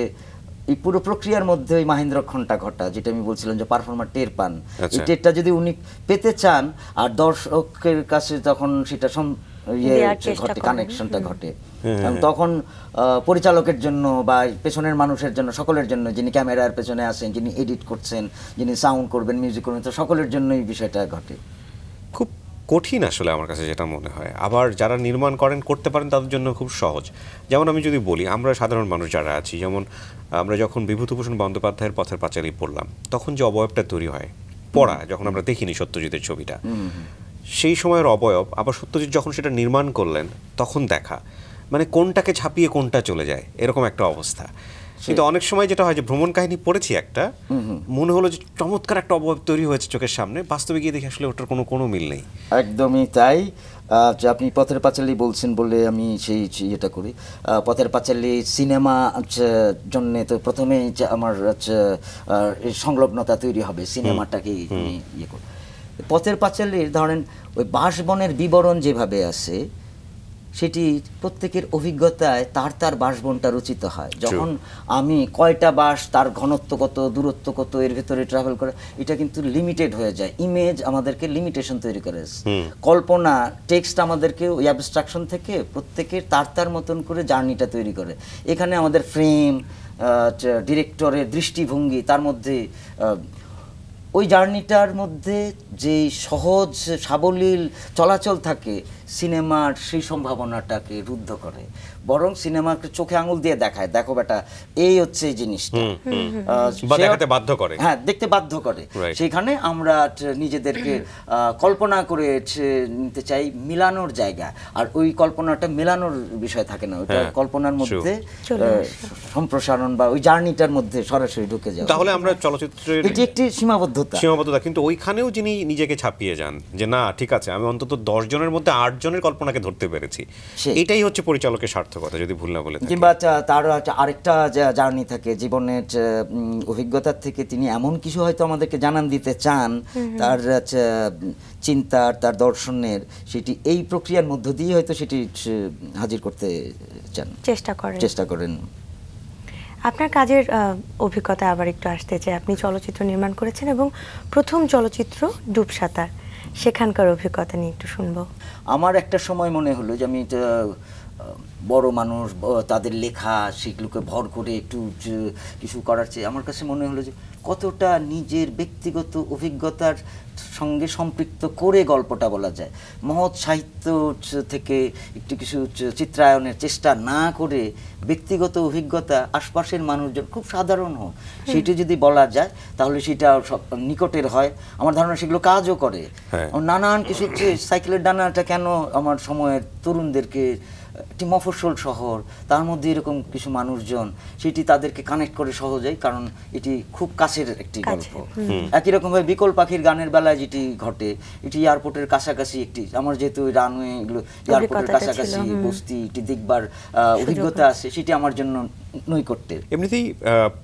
এই পুরো প্রক্রিয়ার মধ্যে ওই মাহেন্দ্রক্ষণটা ঘটা যেটা আমি বলছিলাম যে পারফর্মার টের পান। এই আচ্ছা। টেরটা যদি উনি পেতে চান আর দর্শকের কাছে তখন সেটা সম- ইয়ে ঘটে কানেকশনটা ঘটে। তখন আহ, পরিচালকের জন্য বা পেছনের মানুষের জন্য সকলের জন্য যিনি ক্যামেরার পেছনে আছেন যিনি এডিট করছেন যিনি সাউন্ড করবেন মিউজিক করবেন তো সকলের জন্যই বিষয়টা ঘটে। খুব কঠিন আসলে আমার কাছে যেটা মনে হয়। আবার যারা নির্মাণ করেন করতে পারেন তাদের জন্য খুব সহজ। যেমন আমি যদি বলি আমরা সাধারণ মানুষ যারা আছি যেমন আমরা যখন বিভূতিভূষণ বন্দ্যোপাধ্যায়ের পথের পাঁচালী পড়লাম তখন যে অবয়বটা তৈরি হয় পড়া যখন আমরা দেখিনি সত্যজিতের ছবিটা সেই সময়ের অবয়ব আবার সত্যজিৎ যখন সেটা নির্মাণ করলেন তখন দেখা মানে কোনটাকে ছাপিয়ে কোনটা চলে যায় এরকম একটা অবস্থা। কিন্তু অনেক সময় যেটা হয় যে ভ্রমণ কাহিনী পড়েছি একটা মনে হলো যে চমৎকার একটা অবয়ব তৈরি হয়েছে চোখের সামনে বাস্তবে গিয়ে দেখি আসলে ওটার কোনো কোনো মিল নেই। একদমই তাই। যে আপনি পথের পাঁচালী বলছেন বলে আমি সেই ইয়েটা করি। আহ, পথের পাঁচালী সিনেমা জন্য তো প্রথমেই আমার সংলগ্নতা তৈরি হবে সিনেমাটাকে আমি ইয়ে করি। পথের পাঁচালীর ধরেন ওই বাঁশবনের বিবরণ যেভাবে আছে সেটি প্রত্যেকের অভিজ্ঞতায় তার তার বাসবনটা রচিত হয়। যখন আমি কয়টা বাস তার ঘনত্ব কত দূরত্ব কত এর ভেতরে ট্রাভেল করে এটা কিন্তু লিমিটেড হয়ে যায়। ইমেজ আমাদেরকে লিমিটেশন তৈরি করে। কল্পনা টেক্সট আমাদেরকে ওই অ্যাবস্ট্রাকশন থেকে প্রত্যেকের তার তার মতন করে জার্নিটা তৈরি করে। এখানে আমাদের ফ্রেম ডিরেক্টরের দৃষ্টিভঙ্গি তার মধ্যে ওই জার্নিটার মধ্যে যে সহজ সাবলীল চলাচল থাকে সিনেমার সেই সম্ভাবনাটাকে রুদ্ধ করে। বরং সিনেমাকে চোখে আঙুল দিয়ে দেখায় দেখো বেটা এই হচ্ছে এই জিনিসটা। আহ, বা সে- দেখাতে বাধ্য করে। হ্যাঁ দেখতে বাধ্য করে। সেখানে আমরা নিজেদেরকে আহ, কল্পনা করে নিতে চাই মিলানোর জায়গা। আর ওই কল্পনাটা মেলানোর বিষয় থাকে না ওটা হ্যাঁ, কল্পনার মধ্যে। সম্প্রসারণ বা ওই জার্নিটার মধ্যে সরাসরি ঢুকে যায় তাহলে আমরা চলচ্চিত্রের এটি একটি সীমাবদ্ধতা। সীমাবদ্ধতা কিন্তু ওইখানেও যিনি নিজেকে ছাপিয়ে যান যে না ঠিক আছে আমি অন্তত দশ জনের মধ্যে আট জনের কল্পনাকে ধরতে পেরেছি। এটাই হচ্ছে পরিচালকের সার্থকতা যদি ভুল না বলে কিংবা তার একটা আরেকটা জার্নি থাকে জীবনের অভিজ্ঞতার থেকে তিনি এমন কিছু হয়তো আমাদেরকে জানান দিতে চান তার চিন্তার তার দর্শনের সেটি এই প্রক্রিয়ার মধ্য দিয়ে হয়তো সেটি হাজির করতে চান। চেষ্টা করেন। চেষ্টা করেন। আপনার কাজের অভিজ্ঞতা আবার একটু আসতে চাই। আপনি চলচ্চিত্র নির্মাণ করেছেন এবং প্রথম চলচ্চিত্র ডুবসাঁতার সেখানকার অভিজ্ঞতা নিয়ে একটু শুনব। আমার একটা সময় মনে হলো যে আমি এটা, বড় মানুষ তাদের লেখা সেগুলোকে ভর করে একটু কিছু করার চেয়ে আমার কাছে মনে হলো যে কতটা নিজের ব্যক্তিগত অভিজ্ঞতার সঙ্গে সম্পৃক্ত করে গল্পটা বলা যায়। মহৎ সাহিত্য থেকে একটু কিছু চিত্রায়নের চেষ্টা না করে ব্যক্তিগত অভিজ্ঞতা আশপাশের মানুষজন খুব সাধারণ হোক সেটি যদি বলা যায় তাহলে সেটা সব নিকটের হয়। আমার ধারণা সেগুলো কাজও করে। হ্যাঁ। নানান কিছু সাইকেলের ডানাটা কেন আমার সময়ের তরুণদেরকে একটি মফস্বল শহর তার মধ্যে এরকম কিছু মানুষজন সেটি তাদেরকে কানেক্ট করে সহজেই কারণ এটি খুব কাছের একটি গল্প। একই রকমভাবে বিকল পাখির গানের বেলায় যেটি ঘটে এটি এয়ারপোর্টের কাছাকাছি একটি আমার যেহেতু রানওয়ে এগুলো এয়ারপোর্টের কাছাকাছি বস্তি এটি দেখবার অভিজ্ঞতা আছে সেটি আমার জন্য নৈকট্যের। এমনিতেই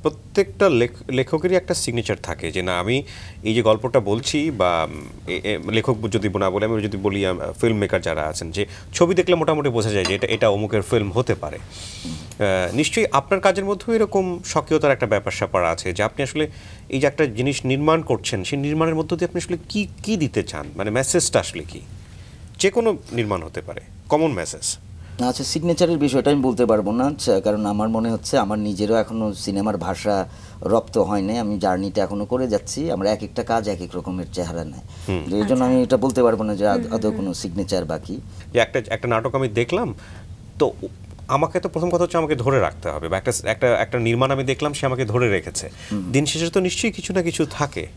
প্রত্যেকটা লেখ- লেখকেরই একটা সিগনেচার থাকে যে না, আমি এই যে গল্পটা বলছি বা লেখক যদি না বলে, আমি যদি বলি ফিল্ম মেকার যারা আছেন, যে ছবি দেখলে মোটামুটি বোঝা যায় যে এটা এটা অমুকের ফিল্ম হতে পারে। নিশ্চয়ই আপনার কাজের মধ্যেও এরকম স্বকীয়তার একটা ব্যাপার স্যাপার আছে যে আপনি আসলে এই যে একটা জিনিস নির্মাণ করছেন, সেই নির্মাণের মধ্য দিয়ে আপনি আসলে কী কী দিতে চান? মানে মেসেজটা আসলে কি? যে কোনো নির্মাণ হতে পারে কমন মেসেজ আচ্ছা সিগনেচারের বিষয়টা আমি বলতে পারব না আচ্ছা, কারণ আমার মনে হচ্ছে আমার নিজেরও এখনও সিনেমার ভাষা রপ্ত হয় নাই আমি জার্নিটা এখনও করে যাচ্ছি আমরা এক একটা কাজ এক এক রকমের চেহারা নেয়। এই জন্য আমি এটা বলতে পারব না যে আদ- আদৌ কোনো সিগনেচার বাকি। যে একটা একটা নাটক আমি দেখলাম তো আমাকে তো প্রথম কথা হচ্ছে আমাকে ধরে রাখতে হবে বা একটা একটা একটা নির্মাণ আমি দেখলাম সে আমাকে ধরে রেখেছে। দিন শেষে তো নিশ্চয়ই কিছু না কিছু থাকে।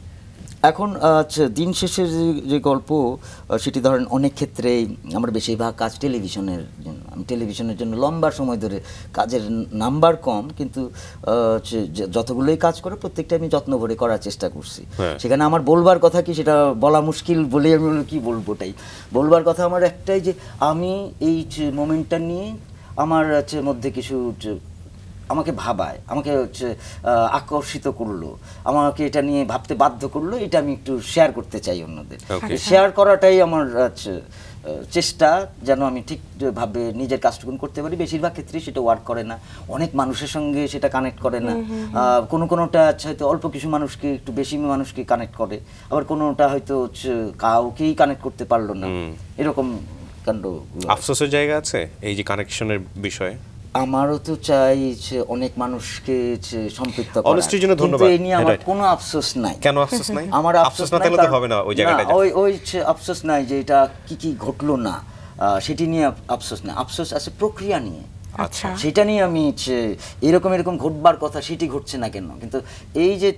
এখন আচ্ছা দিন শেষের যে- যে গল্প সেটি ধরেন অনেক ক্ষেত্রেই আমার বেশিরভাগ কাজ টেলিভিশনের জন্য। আমি টেলিভিশনের জন্য লম্বা সময় ধরে কাজের নাম্বার কম কিন্তু হচ্ছে যতগুলোই কাজ করে প্রত্যেকটা আমি যত্ন ভরে করার চেষ্টা করছি। হ্যাঁ। সেখানে আমার বলবার কথা কি সেটা বলা মুশকিল বলে আমি কি বলব ওটাই। বলবার কথা আমার একটাই যে আমি এই মোমেন্টটা নিয়ে আমার হচ্ছে মধ্যে কিছু আমাকে ভাবায় আমাকে হচ্ছে আকর্ষিত করল আমাকে এটা নিয়ে ভাবতে বাধ্য করল এটা আমি একটু শেয়ার করতে চাই অন্যদের। শেয়ার করাটাই আমার হচ্ছে চেষ্টা যেন আমি ঠিক ভাবে নিজের কাজটুকুন করতে পারি। বেশিরভাগ ক্ষেত্রেই সেটা ওয়ার্ক করে না। অনেক মানুষের সঙ্গে সেটা কানেক্ট করে না। আহ, কোনো কোনোটা হচ্ছে হয়তো অল্প কিছু মানুষকে একটু বেশি মানুষকে কানেক্ট করে। আবার কোনোটা হয়তো হচ্ছে কাউকেই কানেক্ট করতে পারল না। এরকম কাণ্ড আফসোসের জায়গা আছে এই যে কানেকশনের বিষয়ে? আমারও তো চাই যে অনেক মানুষকে যে সম্পৃক্ত করা। জন্য ধন্যবাদ। এই নিয়ে আমার কোনো আফসোস নাই। কেন আফসোস নাই? আমার আফসোস না থাকলে তো হবে না ওই জায়গাটা ওই ওই আফসোস নাই যে এটা কি কি ঘটলো না আহ, সেটি নিয়ে আফসোস নাই। আফসোস আছে প্রক্রিয়া নিয়ে। আচ্ছা। সেটা নিয়ে আমি এরকম এরকম ঘটবার কথা সেটি ঘটছে না কেন? কিন্তু এই যে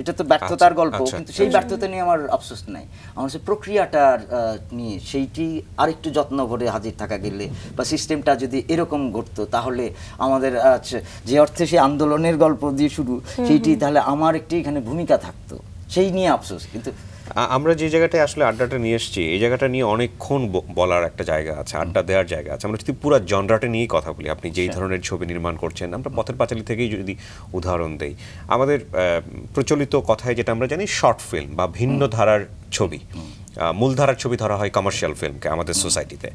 এটা তো ব্যর্থতার আচ্ছা, গল্প আচ্ছা, কিন্তু সেই ব্যর্থতা নিয়ে আমার আফসোস নাই। আমার হচ্ছে প্রক্রিয়াটার আহ, নিয়ে সেইটি আরেকটু যত্ন করে হাজির থাকা গেলে বা সিস্টেমটা যদি এরকম ঘটতো তাহলে আমাদের যে অর্থে সেই আন্দোলনের গল্প দিয়ে শুরু সেইটি তাহলে আমার একটি এখানে ভূমিকা থাকতো। সেই নিয়ে আফসোস। কিন্তু আমরা যে জায়গাটায় আসলে আড্ডাটা নিয়ে এসেছি এই জায়গাটা নিয়ে অনেকক্ষণ বলার একটা জায়গা আছে আড্ডা দেওয়ার জায়গা আছে। আমরা যদি পুরো জনরাটা নিয়েই কথা বলি আপনি যেই ধরনের ছবি নির্মাণ করছেন আমরা পথের পাঁচালি থেকেই যদি উদাহরণ দেই আমাদের প্রচলিত কথায় যেটা আমরা জানি শর্ট ফিল্ম বা ভিন্ন ধারার ছবি। মূলধারার ছবি ধরা হয় কমার্শিয়াল ফিল্মকে আমাদের সোসাইটিতে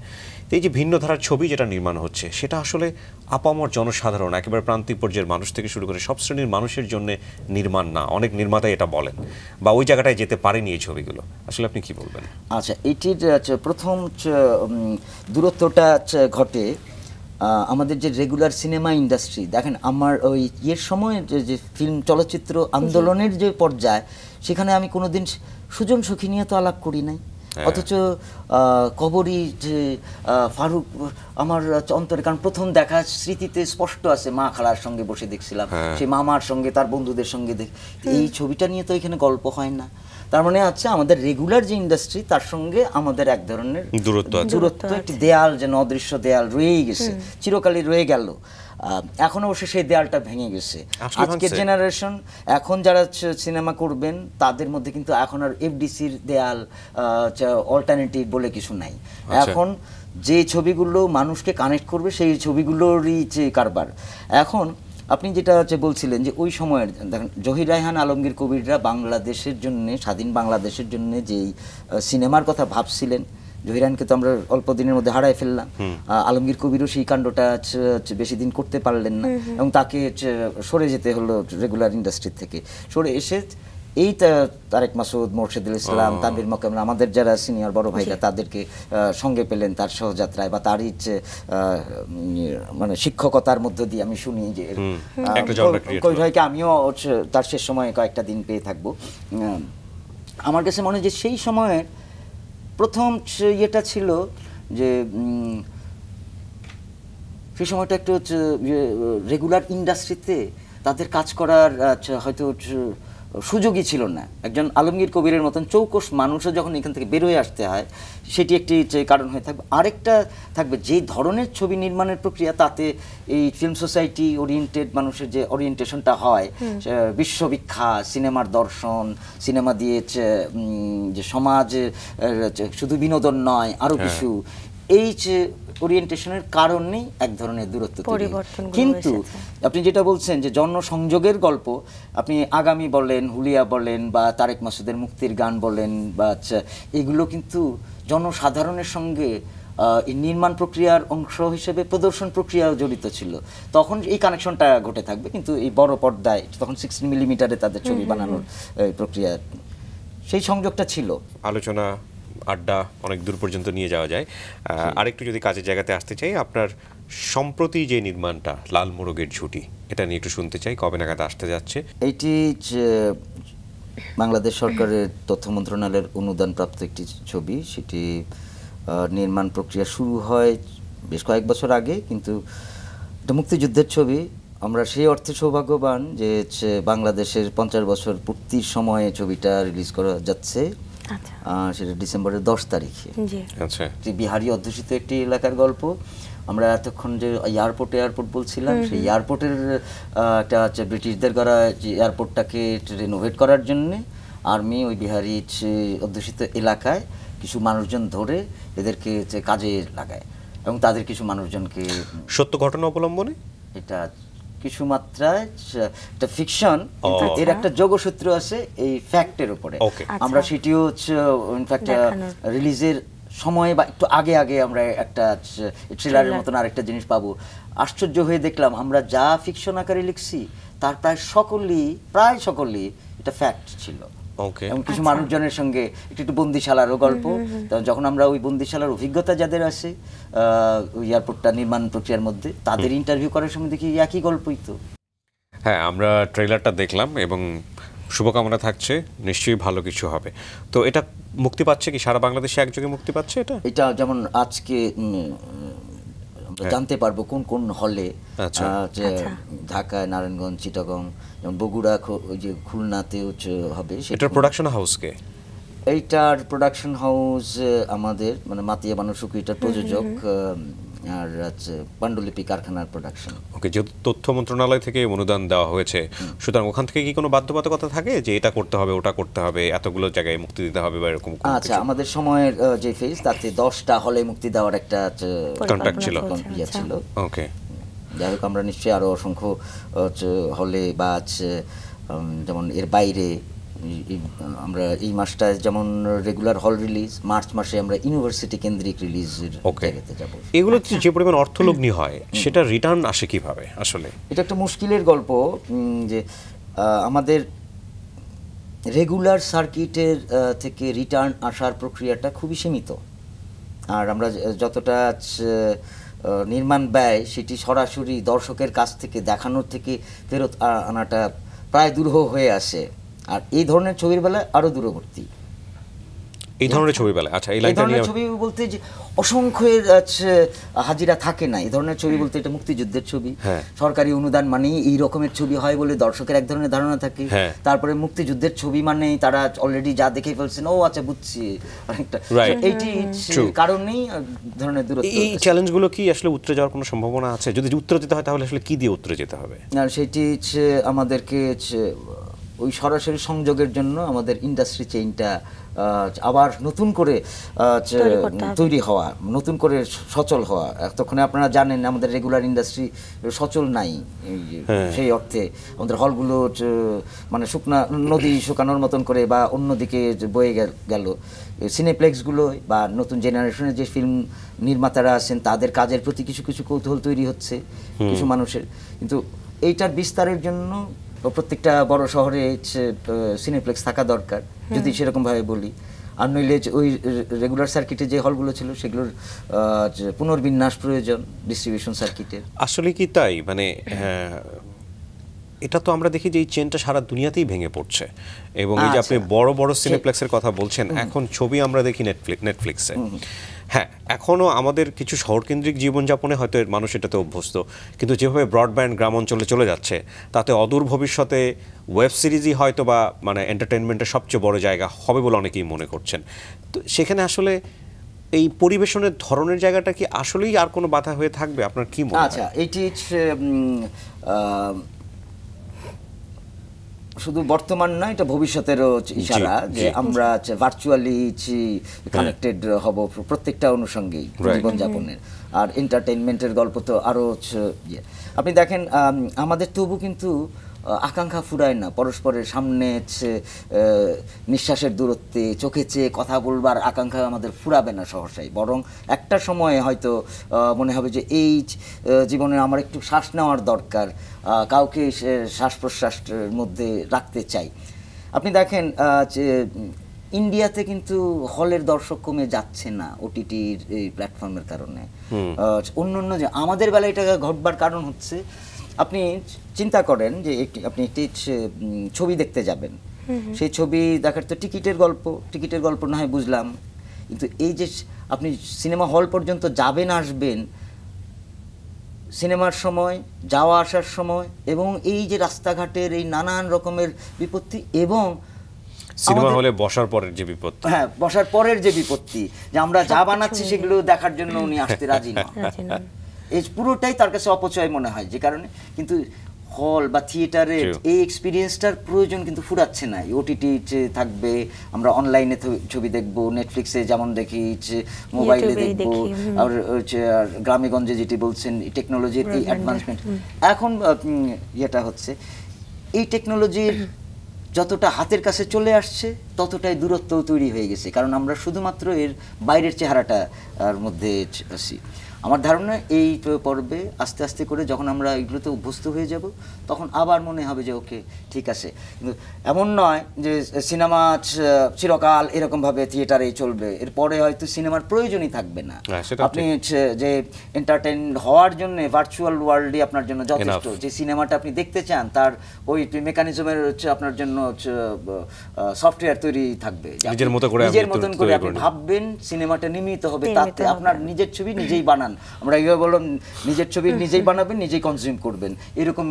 তো এই যে ভিন্ন ধারার ছবি যেটা নির্মাণ হচ্ছে সেটা আসলে আপামর জনসাধারণ একেবারে প্রান্তিক পর্যায়ের মানুষ থেকে শুরু করে সব শ্রেণির মানুষের জন্য নির্মাণ না। অনেক নির্মাতাই এটা বলেন। বা ওই জায়গাটায় যেতে পারেনি এই ছবিগুলো। আসলে আপনি কি বলবেন? আচ্ছা এটির হচ্ছে প্রথম দূরত্বটা ঘটে আমাদের যে রেগুলার সিনেমা ইন্ডাস্ট্রি দেখেন আমার ওই ইয়ের সময় যে যে ফিল্ম চলচ্চিত্র আন্দোলনের যে পর্যায় সেখানে আমি কোনোদিন সুজন সখী নিয়ে তো আলাপ করি নাই। হ্যাঁ। অথচ কবরী যে ফারুক আমার অন্তরে কারণ প্রথম দেখা স্মৃতিতে স্পষ্ট আছে মা খালার সঙ্গে বসে দেখছিলাম হ্যাঁ। সেই মামার সঙ্গে তার বন্ধুদের সঙ্গে দেখ। এই ছবিটা নিয়ে তো এখানে গল্প হয় না। তার মানে হচ্ছে আমাদের রেগুলার যে ইন্ডাস্ট্রি তার সঙ্গে আমাদের এক ধরনের দূরত্ব। দূরত্ব একটি দেয়াল যেন অদৃশ্য দেয়াল রয়েই গেছে। চিরকালই রয়ে গেল। আহ, এখন অবশ্য সেই দেয়ালটা ভেঙে গেছে। আজকের জেনারেশন এখন যারা সিনেমা করবেন তাদের মধ্যে কিন্তু এখন আর এফডিসির দেয়াল অল্টারনেটিভ বলে কিছু নাই। আচ্ছা। এখন যে ছবিগুলো মানুষকে কানেক্ট করবে সেই ছবিগুলোরই যে কারবার। এখন আপনি যেটা হচ্ছে বলছিলেন যে ওই সময়ের দেখেন জহির রায়হান আলমগীর কবিররা বাংলাদেশের জন্য স্বাধীন বাংলাদেশের জন্য যেই সিনেমার কথা ভাবছিলেন জহিরানকে তো আমরা অল্প দিনের মধ্যে হারাই ফেললাম আহ, আলমগীর কবিরও সেই কাণ্ডটা বেশি দিন করতে পারলেন না। এবং তাকে হচ্ছে সরে যেতে হলো রেগুলার ইন্ডাস্ট্রি থেকে। সরে এসে এই তারেক মাসুদ মোর্শেদুল ইসলাম তানভীর মকাম আমাদের যারা সিনিয়র বড় ভাইরা তাদেরকে আহ, সঙ্গে পেলেন তার সহযাত্রায় বা তারই মানে শিক্ষকতার মধ্য দিয়ে আমি শুনি যে করা। ভাইকে আমিও তার শেষ সময়ে কয়েকটা দিন পেয়ে থাকব। উম, আমার কাছে মনে হয় যে সেই সময়ের প্রথম ইয়েটা ছিল যে সে সময়টা একটু হচ্ছে রেগুলার ইন্ডাস্ট্রিতে তাদের কাজ করার আচ্ছা, হয়তো সুযোগই ছিল না। একজন আলমগীর কবিরের মতন চৌকস মানুষও যখন এখান থেকে বেরোয় আসতে হয় সেটি একটি কারণ হয়ে থাকবে। আরেকটা থাকবে যে ধরনের ছবি নির্মাণের প্রক্রিয়া তাতে এই ফিল্ম সোসাইটি ওরিয়েন্টেড মানুষের যে ওরিয়েন্টেশনটা হয় বিশ্ববিখ্যাত সিনেমার দর্শন সিনেমা দিয়ে যে, সমাজে শুধু বিনোদন নয় আরও কিছু এই যে ওরিয়েন্টেশনের কারণেই এক ধরনের দূরত্ব তৈরি হয়। পরিবর্তনগুলো কিন্তু আপনি যেটা বলছেন যে জনসংযোগের গল্প আপনি আগামী বলেন হুলিয়া বলেন বা তারেক মাসুদের মুক্তির গান বলেন বা আচ্ছা, এগুলো কিন্তু জনসাধারণের সঙ্গে এই নির্মাণ প্রক্রিয়ার অংশ হিসেবে প্রদর্শন প্রক্রিয়াও জড়িত ছিল। তখন এই কানেকশনটা ঘটে থাকবে। কিন্তু এই বড় পর্দায় তখন সিক্সটিন মিলিমিটারে তাদের ছবি বানানোর প্রক্রিয়া সেই সংযোগটা ছিল। আলোচনা আড্ডা অনেক দূর পর্যন্ত নিয়ে যাওয়া যায়। আরেকটু যদি কাজের জায়গাতে আসতে চাই আপনার সম্প্রতি যে নির্মাণটা লাল মোরগের ঝুটি এটা নিয়ে একটু শুনতে চাই কবে নাগাদ আসতে যাচ্ছে? এইটি বাংলাদেশ সরকারের তথ্য মন্ত্রণালয়ের অনুদানপ্রাপ্ত একটি ছবি সেটি নির্মাণ প্রক্রিয়া শুরু হয় বেশ কয়েক বছর আগে কিন্তু এটা মুক্তিযুদ্ধের ছবি। আমরা সেই অর্থে সৌভাগ্যবান যে বাংলাদেশের পঞ্চাশ বছর পূর্তির সময়ে ছবিটা রিলিজ করা যাচ্ছে। সেটা ডিসেম্বরের দশ তারিখে। আচ্ছা। বিহারি অধ্যুষিত একটি এলাকার গল্প। আমরা এতক্ষণ যে এয়ারপোর্ট এয়ারপোর্ট বলছিলাম সেই এয়ারপোর্টের একটা হচ্ছে ব্রিটিশদের করা যে এয়ারপোর্টটাকে রেনোভেট করার জন্য আর্মি ওই বিহারি অধ্যুষিত এলাকায় কিছু মানুষজন ধরে এদেরকে হচ্ছে কাজে লাগায় এবং তাদের কিছু মানুষজনকে সত্য ঘটনা অবলম্বনে? এটা কিছু মাত্রায় একটা ফিকশন কিন্তু এর একটা যোগসূত্র আছে এই ফ্যাক্টের উপরে। আমরা সেটি সেটিও হচ্ছে ইনফ্যাক্ট রিলিজের সময়ে বা একটু আগে আগে আমরা একটা ট্রেলারের। মতন আরেকটা জিনিস পাবো। আশ্চর্য হয়ে দেখলাম আমরা যা ফিকশন আকারে লিখছি তার প্রায় সকলেই প্রায় সকলেই এটা ফ্যাক্ট ছিল। এবং কিছু আচ্ছা। মানুষজনের সঙ্গে একটু একটু বন্দিশালারও গল্প। তো যখন আমরা ওই বন্দিশালার অভিজ্ঞতা যাদের আছে এয়ারপোর্টটা নির্মাণ প্রক্রিয়ার মধ্যে তাদের ইন্টারভিউ করার সময় দেখি একই গল্পই তো। হ্যাঁ আমরা ট্রেলারটা দেখলাম এবং শুভকামনা থাকছে নিশ্চয়ই ভালো কিছু হবে। তো এটা মুক্তি পাচ্ছে কি? সারা বাংলাদেশে একযোগে মুক্তি পাচ্ছে এটা? এটা যেমন আজকে জানতে পারব কোন কোন হলে আচ্ছা। যে আচ্ছা। ঢাকায় নারায়ণগঞ্জ চিটাগং যেমন বগুড়া ওই যে খুলনাতে হচ্ছে হবে সেটা- এটার প্রোডাকশন হাউসকে এইটার প্রোডাকশন হাউস আমাদের মানে মাতিয়া বানুসুকু এটার প্রযোজক আর হচ্ছে পাণ্ডুলিপি কারখানার প্রোডাকশন ওকে যেহেতু তথ্য মন্ত্রণালয় থেকে অনুদান দেওয়া হয়েছে সুতরাং ওখান থেকে কি কোনো বাধ্যবাধকতা থাকে যে এটা করতে হবে ওটা করতে হবে এতগুলো জায়গায় মুক্তি দিতে হবে বা এরকম কোনো আচ্ছা আমাদের সময়ের যে ফেজ তাতে দশটা হলে মুক্তি দেওয়ার একটা হচ্ছে, Contract ছিল। আচ্ছা। ছিল। ওকে যাই হোক আমরা নিশ্চয়ই আরও অসংখ্য হলে বা যেমন এর বাইরে আমরা এই মাসটায় যেমন রেগুলার হল রিলিজ মার্চ মাসে আমরা ইউনিভার্সিটি কেন্দ্রিক রিলিজের জায়গাতে যাব। এগুলো যে পরিমাণ অর্থলগ্নি হয় সেটা রিটার্ন আসে কীভাবে আসলে? এটা একটা মুশকিলের গল্প যে আমাদের রেগুলার সার্কিটের থেকে রিটার্ন আসার প্রক্রিয়াটা খুবই সীমিত। আর আমরা যতটা নির্মাণ ব্যয় সেটি সরাসরি দর্শকের কাছ থেকে, দেখানোর থেকে ফেরত আনাটা প্রায় দুরূহ হয়ে আসে। আর এই ধরনের ছবির বেলায় আরও দূরবর্তী। এই ধরনের ছবি বেলা আচ্ছা এই ধরনের ছবি বলতে যে অসংখ্য হাজিরা থাকে না। এই ধরনের ছবি বলতে এটা মুক্তিযুদ্ধের ছবি। হ্যাঁ। সরকারি অনুদান মানেই এই রকমের ছবি হয় বলে দর্শকের এক ধরনের ধারণা থাকে। হ্যাঁ। তারপরে মুক্তিযুদ্ধের ছবি মানে তারা অলরেডি যা দেখে ফেলছেন ও আচ্ছা বুঝছি। অনেকটা। এইটি কারণেই ধরনের দূরত্ব এই চ্যালেঞ্জগুলো কি আসলে উত্তরে যাওয়ার কোনো সম্ভাবনা আছে? যদি উত্তরে যেতে হয় তাহলে আসলে কি দিয়ে উত্তরে যেতে হবে? আর সেটি হচ্ছে আমাদেরকে হচ্ছে ওই সরাসরি সংযোগের জন্য আমাদের ইন্ডাস্ট্রি চেইনটা আবার নতুন করে তৈরি হওয়া নতুন করে সচল হওয়া। এতক্ষণে আপনারা জানেন আমাদের রেগুলার ইন্ডাস্ট্রি সচল নাই। এই যে হ্যাঁ। সেই অর্থে আমাদের হলগুলো মানে শুকনা নদী শুকানোর মতন করে বা অন্যদিকে বয়ে গেল- গেল। সিনেপ্লেক্সগুলো বা নতুন জেনারেশনের যে ফিল্ম নির্মাতারা আছেন তাদের কাজের প্রতি কিছু কিছু কৌতূহল তৈরি হচ্ছে কিছু মানুষের। কিন্তু এইটার বিস্তারের জন্য প্রত্যেকটা বড় শহরে সিনেপ্লেক্স থাকা দরকার যদি সেরকম ভাবে বলি। আর নইলে যে ওই রেগুলার সার্কিটে যে হলগুলো ছিল সেগুলোর পুনর্বিন্যাস প্রয়োজন ডিস্ট্রিবিউশন সার্কিটের আসলে কি তাই? মানে এটা তো আমরা দেখি যে এই চেনটা সারা দুনিয়াতেই ভেঙে পড়ছে। এবং এই যে আপনি আচ্ছা। বড় বড় সিনেপ্লেক্সের কথা বলছেন এখন ছবি আমরা দেখি নেটফ্লিক্স নেটফ্লিক্সে হ্যাঁ এখনও আমাদের কিছু শহরকেন্দ্রিক জীবনযাপনে হয়তো মানুষ এটাতে অভ্যস্ত। কিন্তু যেভাবে ব্রডব্যান্ড গ্রাম অঞ্চলে চলে যাচ্ছে তাতে অদূর ভবিষ্যতে ওয়েব সিরিজই হয়তো বা মানে এন্টারটেনমেন্টের সবচেয়ে বড় জায়গা হবে বলে অনেকেই মনে করছেন। তো সেখানে আসলে এই পরিবেশনের ধরনের জায়গাটা কি আসলেই আর কোনো বাধা হয়ে থাকবে? আপনার কি মনে আচ্ছা এটি শুধু বর্তমান নয় এটা ভবিষ্যতেরও ইশারা যে আমরা ভার্চুয়ালি কানেক্টেড হব প্রত্যেকটা অনুষঙ্গেই. জীবনযাপনের আর এন্টারটেনমেন্টের গল্প তো আরও ইয়ে। আপনি দেখেন আম, আমাদের তবু কিন্তু আকাঙ্ক্ষা ফুরায় না। পরস্পরের সামনে নিঃশ্বাসের দূরত্বে চোখে চেয়ে কথা বলবার আকাঙ্ক্ষা আমাদের ফুরাবে না সহসাই। বরং একটা সময়ে হয়তো মনে হবে যে এই জীবনে আমার একটু শ্বাস নেওয়ার দরকার কাউকে শ্বাস প্রশ্বাসের মধ্যে রাখতে চাই। আপনি দেখেন যে ইন্ডিয়াতে কিন্তু হলের দর্শক কমে যাচ্ছে না ওটিটির এই প্ল্যাটফর্মের কারণে। অন্য অন্য যে আমাদের বেলায় এটা ঘটবার কারণ হচ্ছে আপনি চিন্তা করেন যে একটি আপনি একটি ছবি দেখতে যাবেন। সেই ছবি দেখার তো টিকিটের গল্প টিকিটের গল্প না হয় বুঝলাম। কিন্তু এই যে আপনি সিনেমা হল পর্যন্ত যাবেন আসবেন সিনেমার সময় যাওয়া আসার সময় এবং এই যে রাস্তাঘাটের এই নানান রকমের বিপত্তি এবং সিনেমা হলে বসার পরের যে বিপত্তি। হ্যাঁ বসার পরের যে বিপত্তি যে আমরা যা বানাচ্ছি সেগুলো দেখার জন্য উনি আসতে রাজি না। রাজি নন। এই পুরোটাই তার কাছে অপচয় মনে হয় যে কারণে কিন্তু হল বা থিয়েটারে এই এক্সপিরিয়েন্সটার প্রয়োজন কিন্তু ফুরাচ্ছে না। ওটিটি থাকবে আমরা অনলাইনে ছবি দেখব নেটফ্লিক্সে যেমন দেখি মোবাইলে দেখব আর হচ্ছে আর গ্রামে গঞ্জে যেটি বলছেন টেকনোলজির এই অ্যাডভান্সমেন্ট এখন ইয়েটা হচ্ছে এই টেকনোলজির যতটা হাতের কাছে চলে আসছে ততটাই দূরত্ব তৈরি হয়ে গেছে। কারণ আমরা শুধুমাত্র এর বাইরের চেহারাটা মধ্যে আছি। আমার ধারণা এই পর্বে আস্তে আস্তে করে যখন আমরা এগুলোতে অভ্যস্ত হয়ে যাব তখন আবার মনে হবে যে ওকে ঠিক আছে। কিন্তু এমন নয় যে সিনেমা চিরকাল এরকমভাবে থিয়েটারে চলবে। এরপরে হয়তো সিনেমার প্রয়োজনই থাকবে না। হ্যাঁ, আপনি হচ্ছে যে এন্টারটেইন হওয়ার জন্য ভার্চুয়াল ওয়ার্ল্ডই আপনার জন্য যথেষ্ট। যে সিনেমাটা আপনি দেখতে চান তার ওই মেকানিজমের হচ্ছে আপনার জন্য হচ্ছে সফটওয়্যার তৈরি থাকবে। নিজের মতো করে নিজের আপনি মতন করে করে আপনি ভাববেন সিনেমাটা নির্মিত হবে তাতে আপনার নিজের ছবি নিজেই বানান। আমরা এইভাবে বললাম নিজের ছবি নিজেই বানাবেন নিজেই কনজিউম করবেন। এরকম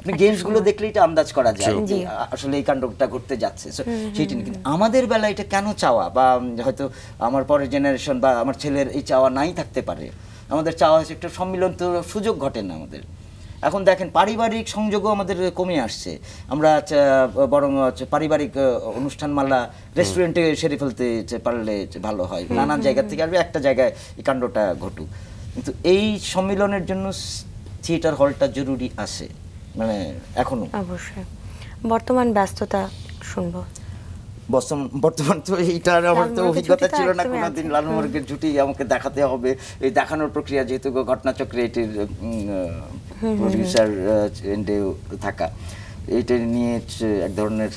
আপনি গেমসগুলো দেখলেই এটা আন্দাজ করা যায় যে আসলে এই কাণ্ডটা ঘটতে যাচ্ছে। সেইটা নিয়ে। কিন্তু আমাদের বেলা এটা কেন চাওয়া? বা হয়তো আমার পরের জেনারেশন বা আমার ছেলের এই চাওয়া নাই থাকতে পারে। আমাদের চাওয়া হচ্ছে একটা সম্মিলন তো সুযোগ ঘটে না আমাদের। এখন দেখেন পারিবারিক সংযোগও আমাদের কমে আসছে। আমরা বরং পারিবারিক আহ, অনুষ্ঠানমালা রেস্টুরেন্টে সেরে ফেলতে পারলে ভালো হয়। নানান জায়গা থেকে আসবে একটা জায়গায় এই কাণ্ডটা ঘটুক। কিন্তু এই সম্মিলনের জন্য থিয়েটার হলটা জরুরি আছে মানে এখনও। অবশ্যই। বর্তমান ব্যস্ততা শুনব। বর্তমান তো এইটার আমার তো অভিজ্ঞতা ছিল না কোনোদিন আছে। লালমোহরের ঝুটি আমাকে দেখাতে হবে। এই দেখানোর প্রক্রিয়া যেহেতু ঘটনাচক্রে এটির প্রডিউসার এন্ডে থাকা। এইটা নিয়ে এক ধরনের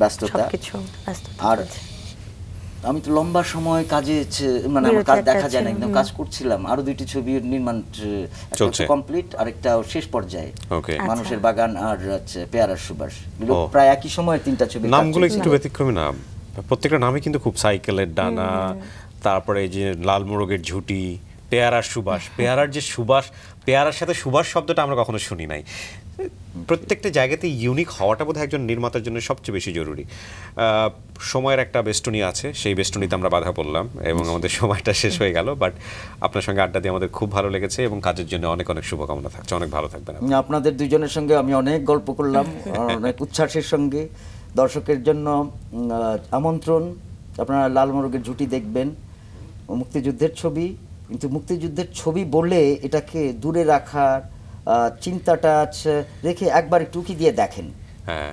ব্যস্ততা। আর আমি তো লম্বা সময় কাজে মানে আমার কাজ দেখা যায় না একদম কাজ করছিলাম। আরও দুইটি ছবির নির্মাণ। কমপ্লিট আরেকটা শেষ পর্যায়ে. আচ্ছা। মানুষের বাগান আর হচ্ছে পেয়ারার সুবাস। প্রায় একই সময়ের তিনটা ছবি নামগুলো একটু ব্যতিক্রমী নাম। প্রত্যেকটা নামই কিন্তু খুব সাইকেলের ডানা তারপরে এই যে লাল মোরগের ঝুটি পেয়ারার সুবাস। পেয়ারার যে সুবাস, পেয়ারার সাথে সুবাস শব্দটা আমরা কখনো শুনি নাই। প্রত্যেকটা জায়গাতে ইউনিক হওয়াটা বোধহয় একজন নির্মাতার জন্য সবচেয়ে বেশি জরুরি। সময়ের একটা বেষ্টনী আছে, সেই বেষ্টনীতে আমরা বাধা পড়লাম এবং আমাদের সময়টা শেষ হয়ে গেল বাট আপনার সঙ্গে আড্ডা দিয়ে আমাদের খুব ভালো লেগেছে এবং কাজের জন্য অনেক অনেক শুভকামনা থাকছে। অনেক ভালো থাকবেন আপনি। আপনাদের দুজনের সঙ্গে আমি অনেক গল্প করলাম অনেক উচ্ছ্বাসের সঙ্গে। দর্শকের জন্য আমন্ত্রণ। আপনারা লাল মোরগের ঝুটি দেখবেন। মুক্তিযুদ্ধের ছবি। কিন্তু মুক্তিযুদ্ধের ছবি বলে এটাকে দূরে রাখার চিন্তাটা রেখে একবার একটু উকি দিয়ে দেখেন। হ্যাঁ।